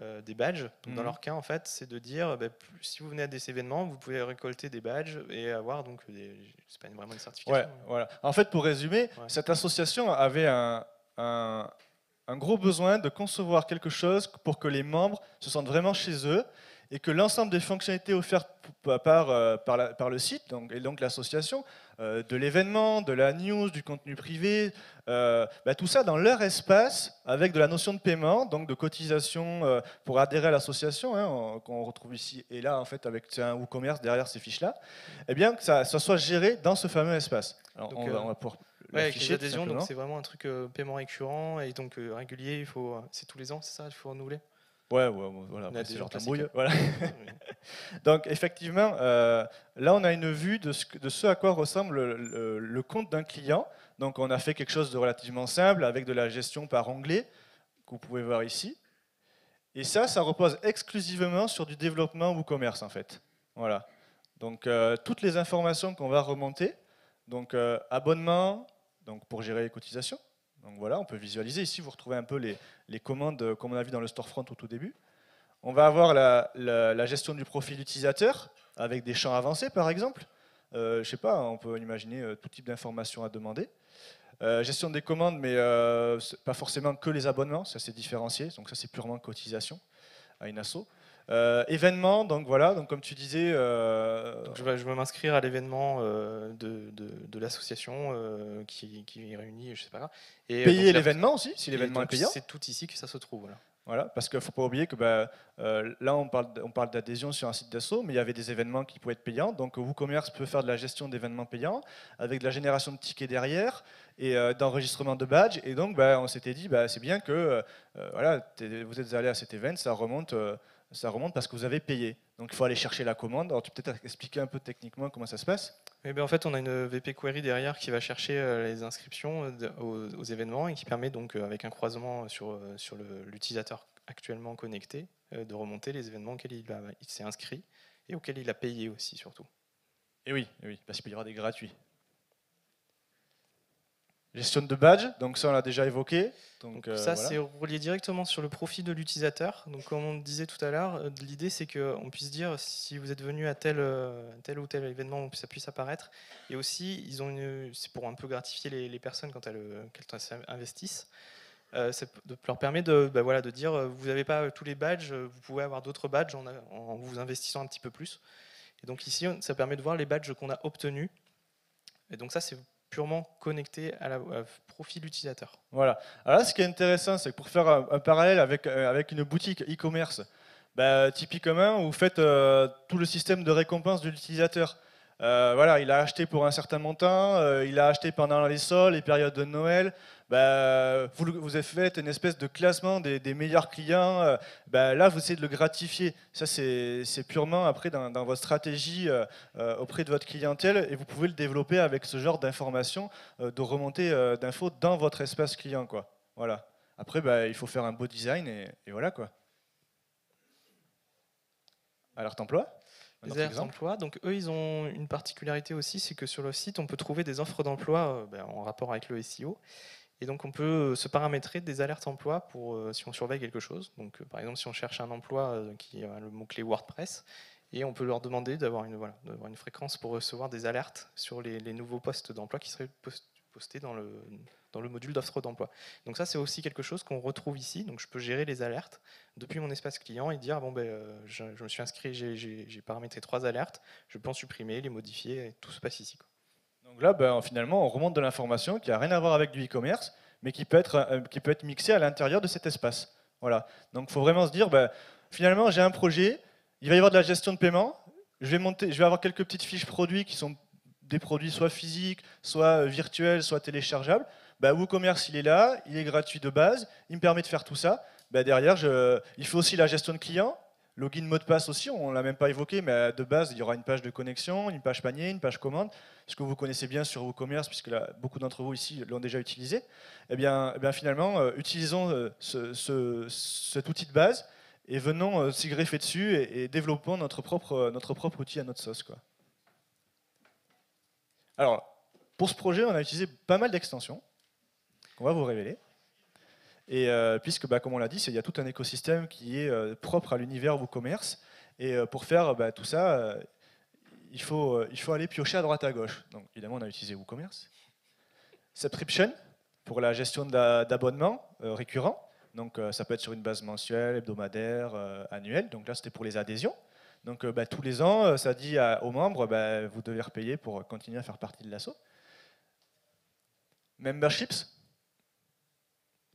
euh, des badges. Dans mhm. leur cas, en fait, c'est de dire, bah, si vous venez à des événements, vous pouvez récolter des badges et avoir donc des, pas vraiment une certification. Ouais, voilà. En fait, pour résumer, cette association avait un, un, gros besoin de concevoir quelque chose pour que les membres se sentent vraiment chez eux et que l'ensemble des fonctionnalités offertes par, euh, par, par le site, donc, et donc l'association, euh, de l'événement, de la news, du contenu privé, euh, bah, tout ça dans leur espace avec de la notion de paiement, donc de cotisation pour adhérer à l'association, hein, qu'on retrouve ici et là en fait avec un WooCommerce derrière ces fiches-là, et eh bien que ça, soit géré dans ce fameux espace. Alors, on, va, pouvoir Ouais, avec donc c'est vraiment un truc paiement récurrent et donc régulier. Il faut, c'est tous les ans, c'est ça, il faut renouveler? Ouais, ouais, voilà, c'est genre Voilà. Donc effectivement, euh, là on a une vue de ce, de ce à quoi ressemble le, compte d'un client. Donc on a fait quelque chose de relativement simple avec de la gestion par onglet que vous pouvez voir ici. Et ça, ça repose exclusivement sur du développement WooCommerce en fait. Voilà. Donc euh, toutes les informations qu'on va remonter, donc euh, abonnement, donc pour gérer les cotisations, donc voilà, on peut visualiser. Ici, vous retrouvez un peu les, commandes euh, comme on a vu dans le storefront au tout début. On va avoir la, gestion du profil utilisateur avec des champs avancés, par exemple. Euh, je ne sais pas, on peut imaginer euh, tout type d'informations à demander. gestion des commandes, mais pas forcément que les abonnements, ça c'est différencié. Donc ça c'est purement cotisation à une asso. Euh, événement, donc voilà, donc comme tu disais. Euh, je vais, je vais m'inscrire à l'événement euh, de, de, l'association qui, qui, réunit, je sais pas. Et, Payer l'événement aussi, si l'événement est payant. C'est tout ici que ça se trouve. Voilà. Voilà, parce qu'il ne faut pas oublier que bah, là, on parle, on parle d'adhésion sur un site d'assaut, mais il y avait des événements qui pouvaient être payants. Donc, WooCommerce peut faire de la gestion d'événements payants avec de la génération de tickets derrière et d'enregistrement de badges. Et donc, bah, on s'était dit, bah, c'est bien que voilà, vous êtes allé à cet événement, ça remonte ça remonte parce que vous avez payé. Donc il faut aller chercher la commande. Alors tu peux peut-être expliquer un peu techniquement comment ça se passe eh bien, En fait, on a une VP Query derrière qui va chercher euh, les inscriptions euh, aux, événements et qui permet donc, euh, avec un croisement sur, sur l'utilisateur actuellement connecté, de remonter les événements auxquels il, il s'est inscrit et auxquels il a payé aussi surtout. Et oui, et oui parce qu'il y aura des gratuits. Gestion de badge, donc ça on l'a déjà évoqué. Donc, euh, ça c'est relié directement sur le profil de l'utilisateur. Donc comme on disait tout à l'heure, euh, l'idée c'est qu'on puisse dire si vous êtes venu à tel, euh, tel ou tel événement, ça puisse apparaître. Et aussi, ils ont c'est pour un peu gratifier les, personnes quand elles, investissent. ça leur permet de, bah, voilà, de dire vous n'avez pas tous les badges, vous pouvez avoir d'autres badges en, en, vous investissant un petit peu plus. Et donc ici, ça permet de voir les badges qu'on a obtenus. Et donc ça, c'est purement connecté à la profil utilisateur. Voilà. Alors là, ce qui est intéressant, c'est que pour faire un, parallèle avec, euh, avec une boutique e-commerce, bah, typiquement, vous faites euh, tout le système de récompense de l'utilisateur. Euh, voilà, il a acheté pour un certain montant, euh, il a acheté pendant les sols, les périodes de Noël. Bah, vous, vous avez fait une espèce de classement des, meilleurs clients. Euh, bah, là, vous essayez de le gratifier. Ça, c'est purement après dans, votre stratégie auprès de votre clientèle et vous pouvez le développer avec ce genre d'informations, de remontée d'infos dans votre espace client. Quoi. Voilà. Après, bah, il faut faire un beau design et, et voilà. quoi. Alerte emploi les alertes d'emploi. Donc eux, ils ont une particularité aussi, c'est que sur le site, on peut trouver des offres d'emploi euh, ben, en rapport avec le SEO. Et donc on peut euh, se paramétrer des alertes emploi pour euh, si on surveille quelque chose. Donc par exemple, si on cherche un emploi qui a le mot-clé WordPress, et on peut leur demander d'avoir une, voilà, une fréquence pour recevoir des alertes sur les, les nouveaux postes d'emploi qui seraient postés dans le, dans le module d'offre d'emploi. Donc ça, c'est aussi quelque chose qu'on retrouve ici. Donc je peux gérer les alertes depuis mon espace client et dire, bon, ben, euh, je, me suis inscrit, j'ai paramétré trois alertes, je peux en supprimer, les modifier, tout se passe ici. Donc là, ben, finalement, on remonte de l'information qui n'a rien à voir avec du e-commerce, mais qui peut être, euh, qui peut être mixée à l'intérieur de cet espace. Voilà. Donc il faut vraiment se dire, ben, finalement, j'ai un projet, il va y avoir de la gestion de paiement, je vais, monter, je vais avoir quelques petites fiches produits qui sont des produits soit physiques, soit virtuels, soit téléchargeables bah, WooCommerce, il est là, il est gratuit de base, il me permet de faire tout ça. Bah, derrière, il fait aussi la gestion de clients, Login, mot de passe aussi, on ne l'a même pas évoqué, mais de base, il y aura une page de connexion, une page panier, une page commande, ce que vous connaissez bien sur WooCommerce, puisque beaucoup d'entre vous ici l'ont déjà utilisé. Eh bien, eh finalement, euh, utilisons euh, ce, cet outil de base et venons euh, s'y greffer dessus et, développons notre propre, notre propre outil à notre sauce. Quoi. Alors, pour ce projet, on a utilisé pas mal d'extensions qu'on va vous révéler. Et euh, puisque, bah, comme on l'a dit, il y a tout un écosystème qui est euh, propre à l'univers WooCommerce. Et euh, pour faire bah, tout ça, il, faut, il faut aller piocher à droite à gauche. Donc, évidemment, on a utilisé WooCommerce. Subscription, pour la gestion d'abonnements récurrents. Donc, ça peut être sur une base mensuelle, hebdomadaire, annuelle. Donc là, c'était pour les adhésions. Donc, bah, tous les ans, ça dit aux membres, vous devez repayer pour continuer à faire partie de l'assaut. Memberships,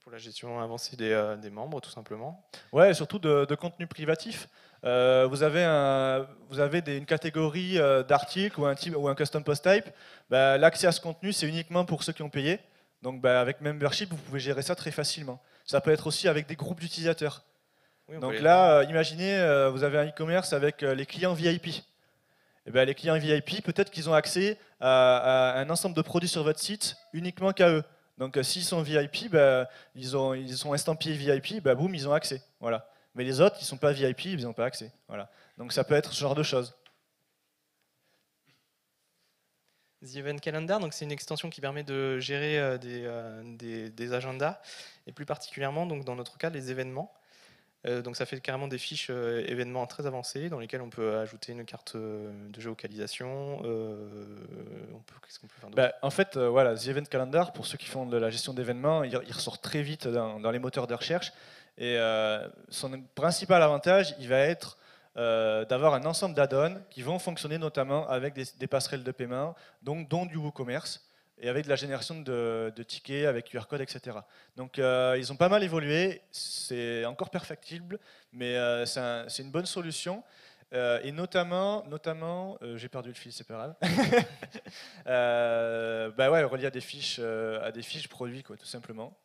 pour la gestion avancée des, euh, des, membres, tout simplement. Ouais, surtout de, contenu privatif. Euh, vous avez, un, vous avez des, une catégorie euh, d'articles ou un, type, ou un custom post type. Bah, l'accès à ce contenu, c'est uniquement pour ceux qui ont payé. Donc bah, avec Membership, vous pouvez gérer ça très facilement. Ça peut être aussi avec des groupes d'utilisateurs. Donc là, imaginez, vous avez un e-commerce avec les clients VIP. Et eh ben, les clients VIP, peut-être qu'ils ont accès à, à, un ensemble de produits sur votre site uniquement qu'à eux. Donc euh, s'ils sont VIP, bah, ils, ont, ils sont estampillés VIP, bah, boum, ils ont accès. Voilà. Mais les autres, qui ne sont pas VIP, ils n'ont pas accès. Voilà. Donc ça peut être ce genre de choses. The Event Calendar, donc c'est une extension qui permet de gérer euh, euh, des, des, agendas et plus particulièrement donc dans notre cas les événements. Euh, donc ça fait carrément des fiches euh, événements très avancées dans lesquelles on peut ajouter une carte euh, de géolocalisation. Qu'est-ce qu'on peut faire bah, En fait, voilà, The Event Calendar, pour ceux qui font de la gestion d'événements, il, ressort très vite dans, les moteurs de recherche. Et son principal avantage, il va être d'avoir un ensemble d'add-ons qui vont fonctionner notamment avec des, passerelles de paiement, donc dont du WooCommerce et avec de la génération de, tickets, avec QR code, etc. Donc euh, ils ont pas mal évolué, c'est encore perfectible, mais euh, c'est une bonne solution. Euh, et notamment, notamment j'ai perdu le fil, c'est pas grave. bah ouais, relié à des fiches, à des fiches produits, quoi, tout simplement.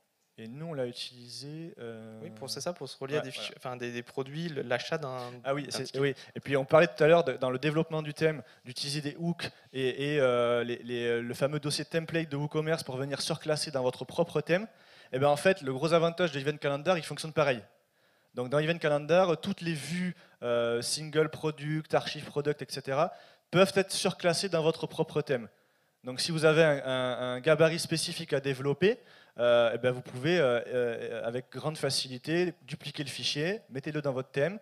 Et nous, on l'a utilisé. Euh, oui, pour ça, pour se relier à des, produits, l'achat d'un. Ah oui, oui. Et puis on parlait tout à l'heure dans le développement du thème d'utiliser des hooks et, euh, les, le fameux dossier template de WooCommerce pour venir surclasser dans votre propre thème. Et eh bien en fait, le gros avantage de Event Calendar, il fonctionne pareil. Donc dans Event Calendar, toutes les vues euh, single product, archive product, etc. peuvent être surclassées dans votre propre thème. Donc si vous avez un, un gabarit spécifique à développer, euh, eh ben, vous pouvez, euh, euh, avec grande facilité, dupliquer le fichier, mettez-le dans votre thème,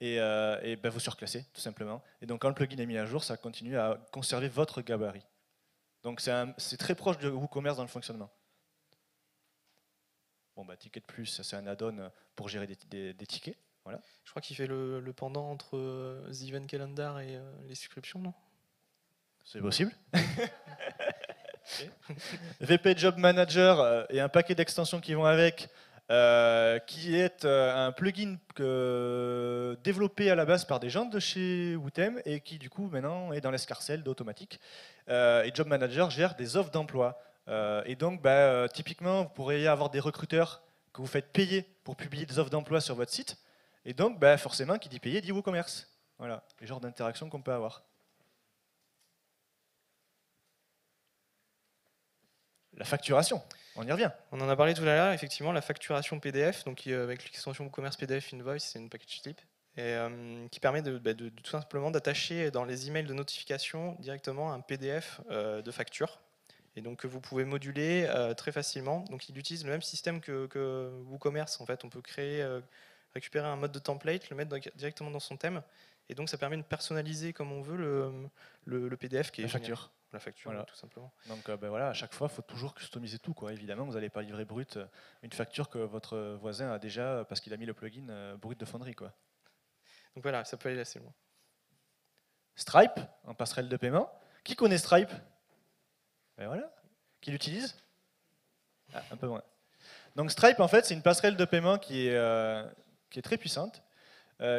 et, ben, vous surclassez, tout simplement. Et donc, quand le plugin est mis à jour, ça continue à conserver votre gabarit. Donc, c'est très proche de WooCommerce dans le fonctionnement. Bon, bah, Ticket Plus, c'est un add-on pour gérer des, tickets. Voilà. Je crois qu'il fait le, pendant entre The Event Calendar et les subscriptions, non? C'est possible. VP Job Manager euh, et un paquet d'extensions qui vont avec, euh, qui est euh, un plugin développé à la base par des gens de chez Wootem et qui du coup maintenant est dans l'escarcelle d'automatique. et Job Manager gère des offres d'emploi. et donc bah, typiquement, vous pourriez avoir des recruteurs que vous faites payer pour publier des offres d'emploi sur votre site. Et donc bah, forcément, qui dit payer dit WooCommerce. Voilà, les genres d'interactions qu'on peut avoir. La facturation. On y revient. On en a parlé tout à l'heure, effectivement, la facturation PDF, donc euh, avec l'extension commerce PDF Invoice, c'est une package type, et, euh, qui permet bah, de, tout simplement d'attacher dans les emails de notification directement un PDF euh, de facture. Et donc vous pouvez moduler très facilement. Donc il utilise le même système que, que, WooCommerce. En fait, on peut créer, récupérer un mode de template, le mettre directement dans son thème, et donc ça permet de personnaliser comme on veut le, le, PDF qui est la facture la facture, tout simplement. Donc euh, ben voilà, à chaque fois, il faut toujours customiser tout. Quoi. Évidemment, vous n'allez pas livrer brut euh, une facture que votre voisin a déjà euh, parce qu'il a mis le plugin brut de fonderie. Quoi. Donc voilà, ça peut aller assez loin. Stripe, en passerelle de paiement. Qui connaît Stripe? Ben voilà. Qui l'utilise? Ah, Un peu moins. Donc Stripe, en fait, c'est une passerelle de paiement qui est, qui est très puissante,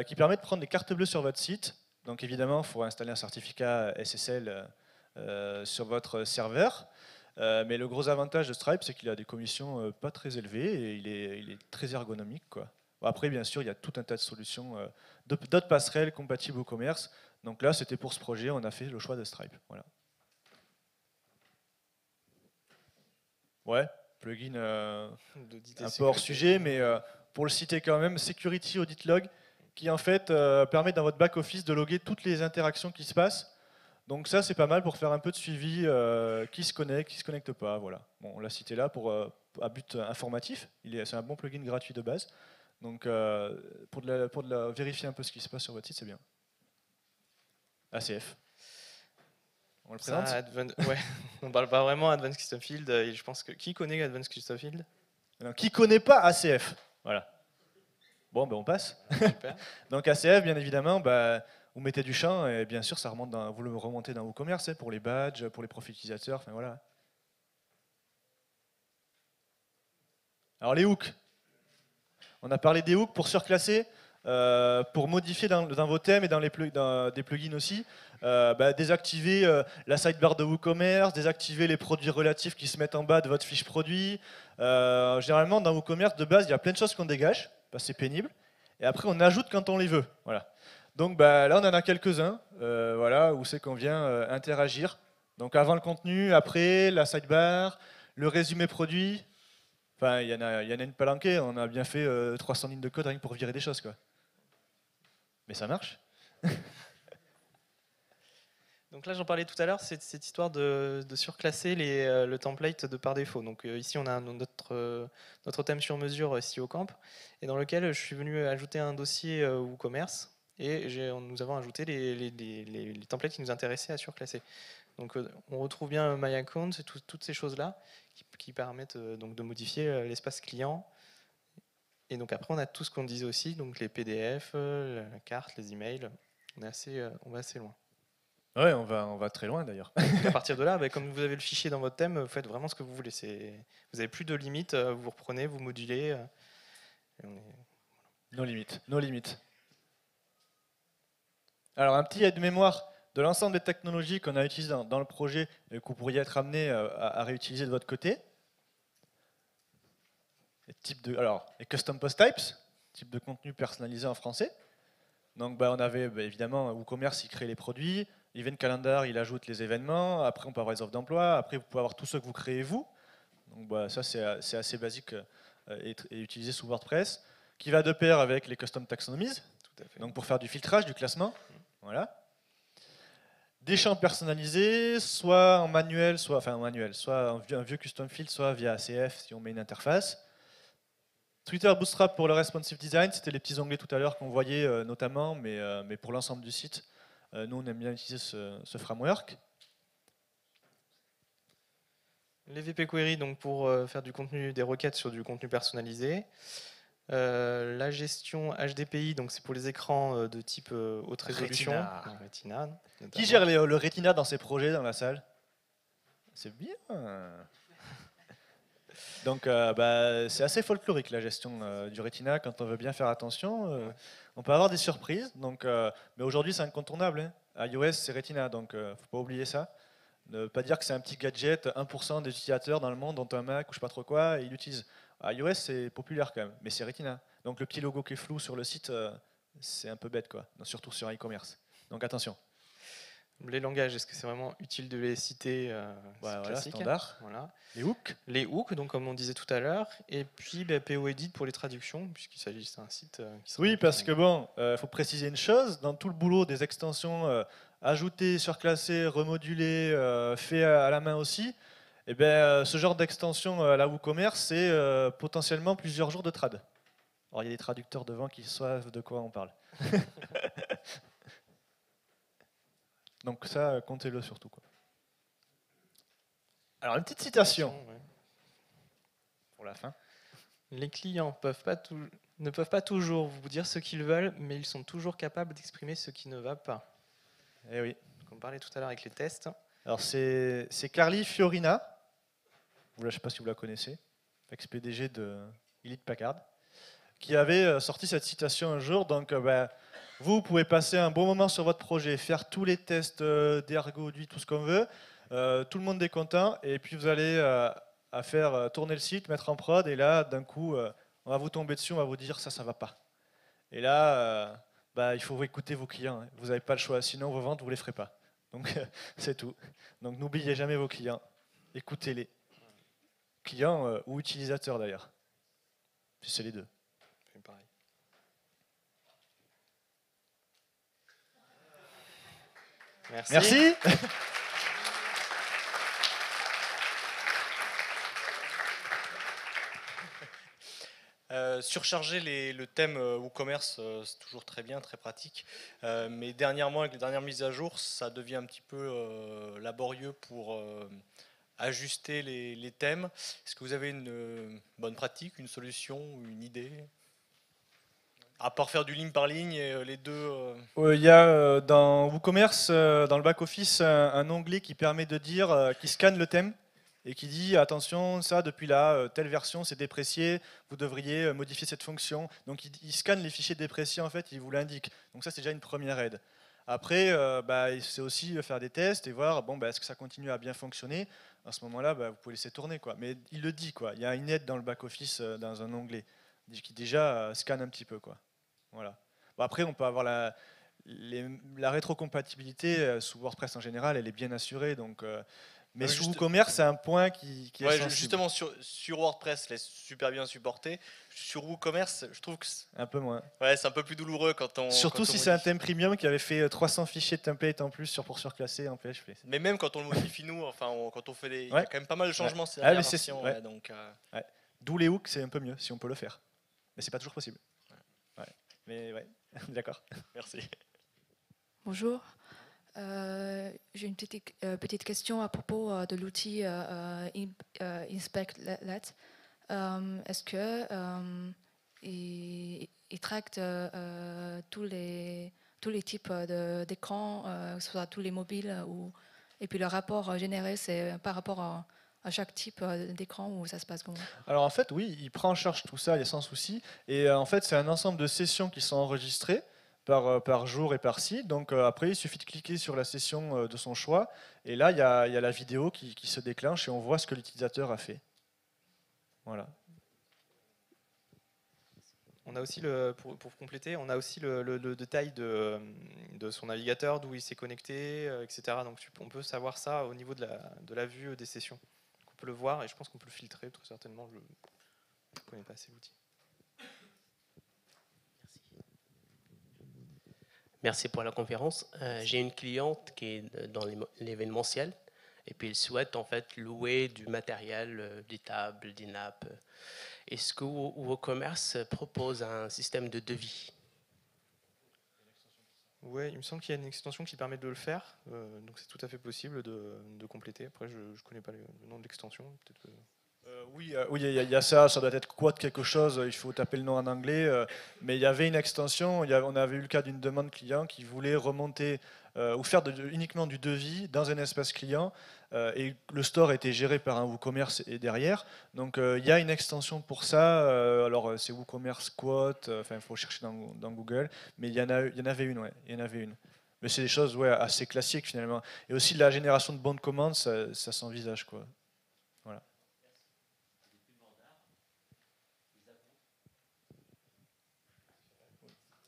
qui permet de prendre des cartes bleues sur votre site. Donc évidemment, il faut installer un certificat SSL euh, sur votre serveur. Euh, mais le gros avantage de Stripe, c'est qu'il a des commissions euh, pas très élevées et il est, il est très ergonomique. Quoi. Après, bien sûr, il y a tout un tas de solutions, euh, d'autres passerelles compatibles au commerce. Donc là, c'était pour ce projet, on a fait le choix de Stripe. Voilà. Ouais, plugin euh, un peu hors sujet, mais euh, pour le citer quand même, Security Audit Log, qui en fait permet dans votre back-office de loguer toutes les interactions qui se passent. Donc ça, c'est pas mal pour faire un peu de suivi, qui se connecte, qui se connecte pas. Voilà. Bon, on l'a cité là pour à but informatif. C'est un bon plugin gratuit de base. Donc, euh, pour, de pour de vérifier un peu ce qui se passe sur votre site, c'est bien. ACF. On le présente ouais. On parle pas vraiment Advanced Custom Field. Et je pense que qui connaît Advanced Custom Field Qui connaît pas ACF Voilà. Bon, ben on passe. Donc ACF, bien évidemment, bah, vous mettez du champ et bien sûr, ça remonte dans, vous le remontez dans vos commerces hein, pour les badges, pour les profils utilisateurs. Enfin voilà. Alors les hooks, on a parlé des hooks pour surclasser, euh, pour modifier dans, vos thèmes et dans, les des plugins aussi. Euh, bah, désactiver euh, la sidebar de WooCommerce, désactiver les produits relatifs qui se mettent en bas de votre fiche produit. généralement, dans WooCommerce, de base, il y a plein de choses qu'on dégage, c'est pénible. Et après, on ajoute quand on les veut. Voilà. Donc bah, là, on en a quelques-uns, voilà, où c'est qu'on vient interagir. Donc avant le contenu, après, la sidebar, le résumé produit, Enfin, il y, en a, y en a une palanquée, on a bien fait 300 euh, lignes de code rien que pour virer des choses. Quoi. Mais ça marche. Donc là, j'en parlais tout à l'heure, c'est cette histoire de, surclasser les, euh, le template de par défaut. Donc euh, ici, on a notre, notre thème sur mesure SEO Camp, et dans lequel je suis venu ajouter un dossier WooCommerce, et nous avons ajouté les, les, les, templates qui nous intéressaient à surclasser. Donc on retrouve bien My Account, toutes ces choses-là qui, permettent euh, donc de modifier euh, l'espace client. Et donc après, on a tout ce qu'on disait aussi, donc les PDF, euh, la carte, les emails. On, est assez, on va assez loin. Ouais, on va, on va très loin d'ailleurs. à partir de là, bah, comme vous avez le fichier dans votre thème, vous faites vraiment ce que vous voulez. Vous n'avez plus de limites, vous reprenez, vous modulez. Nos limites, nos limites. Alors, un petit aide-mémoire de l'ensemble des technologies qu'on a utilisées dans, le projet et que vous pourriez être amené euh, à, réutiliser de votre côté. Les, types de, alors, les custom post types, type de contenu personnalisé en français. Donc bah, on avait bah, évidemment WooCommerce, il crée les produits, Event Calendar, il ajoute les événements, après on peut avoir les offres d'emploi, après vous pouvez avoir tout ce que vous créez vous. Donc bah, ça c'est assez basique euh, et, utilisé sous WordPress, qui va de pair avec les custom taxonomies, donc pour faire du filtrage, du classement. Voilà des champs personnalisés, soit en manuel, soit enfin en manuel, soit un vieux custom field, soit via ACF si on met une interface. Twitter Bootstrap pour le responsive design, c'était les petits onglets tout à l'heure qu'on voyait euh, notamment, mais, euh, mais pour l'ensemble du site, nous on aime bien utiliser ce, framework. Les VP Query donc pour faire du contenu, des requêtes sur du contenu personnalisé. Euh, la gestion HDPI, donc c'est pour les écrans euh, de type euh, haute résolution. Retina. Qui gère le Retina dans ses projets dans la salle? C'est bien. Donc bah, c'est assez folklorique la gestion du Retina quand on veut bien faire attention. On peut avoir des surprises. Donc, mais aujourd'hui c'est incontournable. Hein. iOS c'est Retina, donc faut pas oublier ça. Ne pas dire que c'est un petit gadget, 1% des utilisateurs dans le monde ont un Mac ou je sais pas trop quoi, et ils l'utilisent iOS, c'est populaire quand même, mais c'est Retina. Donc le petit logo qui est flou sur le site, euh, c'est un peu bête, quoi. surtout sur e-commerce. Donc attention. Les langages, est-ce que c'est vraiment utile de les citer euh, voilà, standard. Voilà. Les hooks. Les hooks, donc comme on disait tout à l'heure, et puis bah, PO Edit pour les traductions, puisqu'il s'agit d'un site euh, qui Oui, parce que bon, il faut préciser une chose, dans tout le boulot des extensions ajoutées, surclassées, remodulées, fait à la main aussi, eh euh, ce genre d'extension euh, à la WooCommerce, c'est euh, potentiellement plusieurs jours de trad. Alors, il y a des traducteurs devant qui savent de quoi on parle. Donc ça, comptez-le surtout. Quoi. Alors, une petite citation pour la fin. Les clients peuvent pas ne peuvent pas toujours vous dire ce qu'ils veulent, mais ils sont toujours capables d'exprimer ce qui ne va pas. Eh oui. Comme on parlait tout à l'heure avec les tests. Alors, c'est Carly Fiorina je ne sais pas si vous la connaissez, ex-PDG de Elite Packard, qui avait euh, sorti cette citation un jour. Donc, euh, ben, vous, pouvez passer un bon moment sur votre projet, faire tous les tests euh, d'ergo, tout ce qu'on veut. tout le monde est content. Et puis, vous allez à faire tourner le site, mettre en prod. Et là, d'un coup, on va vous tomber dessus, on va vous dire ça, ça va pas. Et là, euh, bah, il faut écouter vos clients. hein. Vous n'avez pas le choix, sinon vos ventes, vous les ferez pas. Donc c'est tout. Donc n'oubliez jamais vos clients. Écoutez-les. Clients euh, ou utilisateurs d'ailleurs. C'est les deux. C'est pareil. Merci. Merci. Euh, surcharger les- le thème euh, WooCommerce, euh, c'est toujours très bien, très pratique. Euh, mais dernièrement, avec les dernières mises à jour, ça devient un petit peu euh, laborieux pour euh, ajuster les, les thèmes. Est-ce que vous avez une euh, bonne pratique, une solution une idée? À part faire du ligne par ligne euh, les deux. euh, Euh, Il y a euh, dans WooCommerce, euh, dans le back-office, un, onglet qui permet de dire, euh, qui scanne le thème et qui dit attention, ça depuis là, euh, telle version c'est déprécié, vous devriez euh, modifier cette fonction. Donc il, il scanne les fichiers dépréciés en fait, il vous l'indique. Donc ça c'est déjà une première aide. Après, euh, bah, c'est aussi faire des tests et voir bon, bah, est-ce que ça continue à bien fonctionner? À ce moment-là, bah, vous pouvez laisser tourner. Quoi. Mais il le dit, quoi. il y a une aide dans le back-office, euh, dans un onglet, qui déjà euh, scanne un petit peu. Quoi. Voilà. Bon, après, on peut avoir la, les- la rétrocompatibilité euh, sous WordPress en général, elle est bien assurée. Donc, euh, mais Ah, sous WooCommerce, c'est un point qui, qui est ouais, sensible. justement, sur, sur WordPress, c'est super bien supporté. Sur WooCommerce, je trouve que c'est un peu moins. ouais, c'est un peu plus douloureux quand on. Surtout quand si c'est un thème premium qui avait fait euh, 300 fichiers de template en plus sur pour surclasser en PHP. Mais même quand on le modifie nous, enfin on- quand on fait les, il y a quand même pas mal de changements Ah, ouais. euh, D'où les hooks, c'est un peu mieux si on peut le faire. Mais c'est pas toujours possible. Mais ouais, d'accord. merci. Bonjour. Euh, J'ai une petite, euh, petite question à propos euh, de l'outil In- Inspect Let. Euh, Est-ce que il, tous les tous les types d'écrans, que ce soit tous les mobiles ou et puis le rapport généré, c'est par rapport à, à chaque type euh, d'écran où ça se passe comment Alors en fait, oui, il prend en charge tout ça, il y a sans souci. Et euh, en fait, c'est un ensemble de sessions qui sont enregistrées par, euh, par jour et par site. Donc euh, après, il suffit de cliquer sur la session euh, de son choix. Et là, il y a, il y a la vidéo qui, qui se déclenche et on voit ce que l'utilisateur a fait. Voilà. On a aussi le, pour, pour compléter, on a aussi le, le- le détail de, de son navigateur, d'où il s'est connecté, etc. Donc tu- on peut savoir ça au niveau de la, de la vue des sessions. On peut le voir et je pense qu'on peut le filtrer très certainement. Je ne connais pas assez l'outil. Merci pour la conférence. Euh, J'ai une cliente qui est dans l'événementiel et puis elle souhaite en fait louer du matériel, euh, des tables, des nappes. Est-ce que Wo- WooCommerce propose un système de devis? Oui, il me semble qu'il y a une extension qui permet de le faire, euh, donc c'est tout à fait possible de, compléter. Après, je ne connais pas le, nom de l'extension. Oui, oui, il y, a- ça, ça doit être quoi de quelque chose, il faut taper le nom en anglais, euh, mais il y avait une extension, on avait eu le cas d'une demande client qui voulait remonter euh, ou faire uniquement du devis dans un espace client, euh, et le store était géré par un WooCommerce et derrière, donc euh, il y a une extension pour ça, euh, alors c'est WooCommerce Quote, enfin il faut chercher dans, dans Google, mais il y, en y en avait une, ouais, il y en avait une. Mais c'est des choses ouais, assez classiques finalement. Et aussi la génération de bons de commande, ça, ça s'envisage quoi.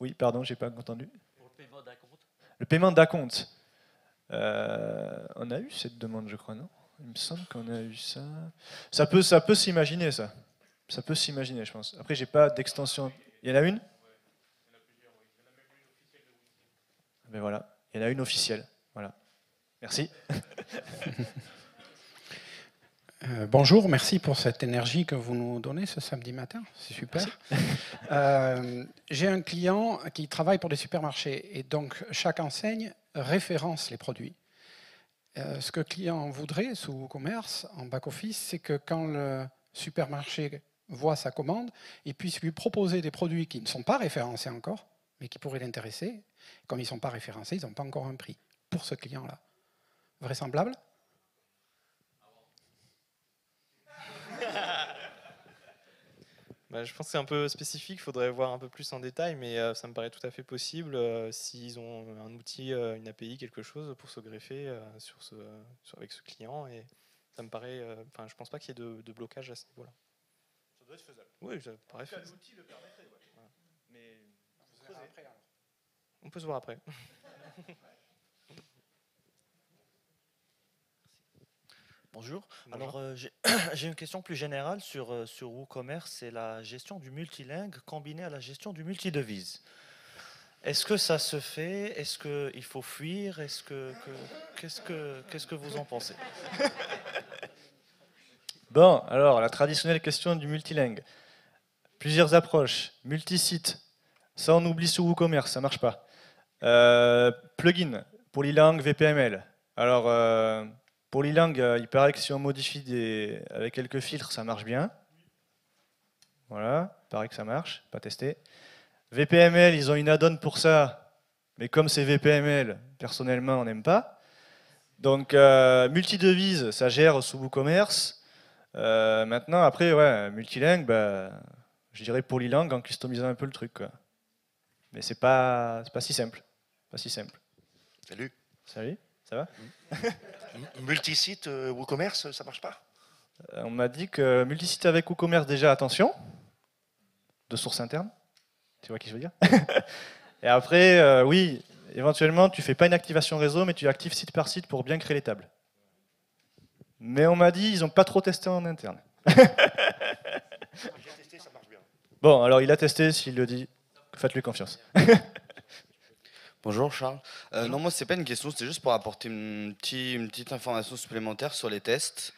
Oui, pardon, j'ai pas entendu. Le paiement d'acompte. Euh, on a eu cette demande, je crois, non? Il me semble qu'on a eu ça. Ça peut, ça peut s'imaginer, ça. Ça peut s'imaginer, je pense. Après, j'ai pas d'extension. Il y en a une? Mais voilà, il y en a une officielle. Voilà. Merci. Euh, bonjour, merci pour cette énergie que vous nous donnez ce samedi matin, c'est super. Euh, J'ai un client qui travaille pour des supermarchés et donc chaque enseigne référence les produits. Euh, ce que le client voudrait sous commerce en back-office, c'est que quand le supermarché voit sa commande, il puisse lui proposer des produits qui ne sont pas référencés encore, mais qui pourraient l'intéresser. Comme ils ne sont pas référencés, ils n'ont pas encore un prix pour ce client-là. Vraisemblable Bah, je pense que c'est un peu spécifique, il faudrait voir un peu plus en détail, mais euh, ça me paraît tout à fait possible euh, s'ils ont un outil, euh, une API, quelque chose pour se greffer euh, sur ce, sur- avec ce client. Et ça me paraît, euh, enfin, je pense pas qu'il y ait de, de blocage à ce niveau-là. doit être faisable. Oui, ça paraît fait. l'outil le permettrait, ouais. Mais On peut se voir après. Bonjour. Bonjour. Alors, euh, j'ai une question plus générale sur, euh, sur WooCommerce, c'est la gestion du multilingue combinée à la gestion du multidevise. Est-ce que ça se fait? Est-ce qu'il faut fuir? Est-ce que que- qu'est-ce que qu'est-ce que vous en pensez? Bon, alors la traditionnelle question du multilingue. Plusieurs approches. Multisite, ça on oublie sur WooCommerce, ça marche pas. Euh, plugin, polylangue, VPML. Alors, euh, polylangue, euh, il paraît que si on modifie des, avec quelques filtres, ça marche bien. Voilà, il paraît que ça marche, pas testé. VPML, ils ont une add-on pour ça, mais comme c'est VPML, personnellement, on n'aime pas. Donc, euh, multidevise, ça gère sous WooCommerce. Euh, maintenant, après, ouais, multilingue, bah, je dirais polylangue en customisant un peu le truc. Quoi. Mais c'est pas, pas si simple. Pas si simple. Salut. Salut, ça va? M- Multisite, euh, WooCommerce, ça marche pas? Euh, On m'a dit que multisite avec WooCommerce, déjà, attention, de source interne. Tu vois qui je veux dire? Et après, euh, oui, éventuellement, tu fais pas une activation réseau, mais tu actives site par site pour bien créer les tables. Mais on m'a dit, ils n'ont pas trop testé en interne. J'ai testé, ça marche bien. Bon, alors il a testé, s'il le dit, faites-lui confiance. Bonjour Charles. Euh, non, moi c'est pas une question, c'était juste pour apporter une, petit- une petite information supplémentaire sur les tests.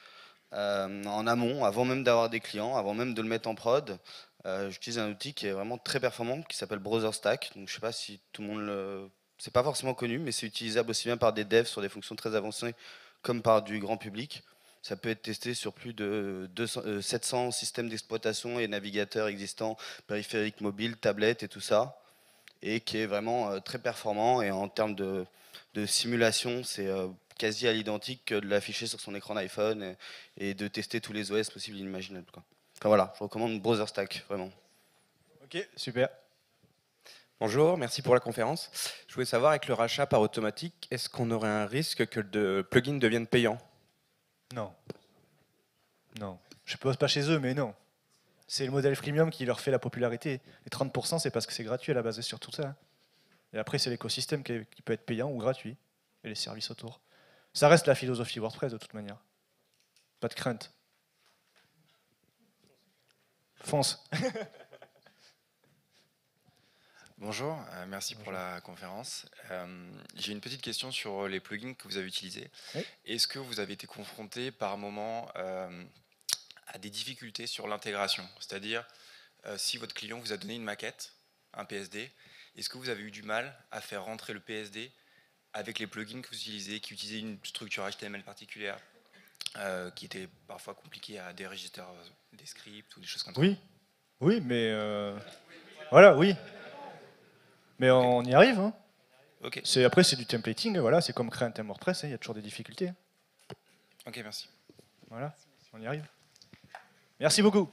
Euh, en amont, avant même d'avoir des clients, avant même de le mettre en prod, euh, j'utilise un outil qui est vraiment très performant, qui s'appelle BrowserStack. Donc je sais pas si tout le monde le... C'est pas forcément connu, mais c'est utilisable aussi bien par des devs sur des fonctions très avancées comme par du grand public. Ça peut être testé sur plus de 200, euh, 700 systèmes d'exploitation et navigateurs existants, périphériques mobiles, tablettes et tout ça et qui est vraiment euh, très performant. Et en termes de, de simulation, c'est euh, quasi à l'identique que de l'afficher sur son écran d'iPhone et, et de tester tous les OS possibles et inimaginables. quoi. Enfin voilà, je recommande BrowserStack, vraiment. Ok, super. Bonjour, merci pour la conférence. Je voulais savoir, avec le rachat par automatique, est-ce qu'on aurait un risque que le plugin devienne payant? Non. Non. Je pose pas chez eux, mais non. C'est le modèle freemium qui leur fait la popularité. Les 30%, c'est parce que c'est gratuit à la base, sur tout ça. Et après, c'est l'écosystème qui, peut être payant ou gratuit. Et les services autour. Ça reste la philosophie WordPress de toute manière. Pas de crainte. Fonce. Bonjour, euh, merci pour la conférence. Euh, J'ai une petite question sur les plugins que vous avez utilisés. Oui. Est-ce que vous avez été confronté par moment euh, des difficultés sur l'intégration C'est-à-dire, euh, si votre client vous a donné une maquette, un PSD, est-ce que vous avez eu du mal à faire rentrer le PSD avec les plugins que vous utilisez, qui utilisaient une structure HTML particulière, euh, qui était parfois compliquée à des registres, des scripts ou des choses comme ça? Oui. Oui, mais. euh, Voilà, oui. Mais on y arrive. Hein. C'est- Après, c'est du templating. Voilà, c'est comme créer un thème WordPress. hein, Il y a toujours des difficultés. ok, merci. Voilà, on y arrive. Merci beaucoup.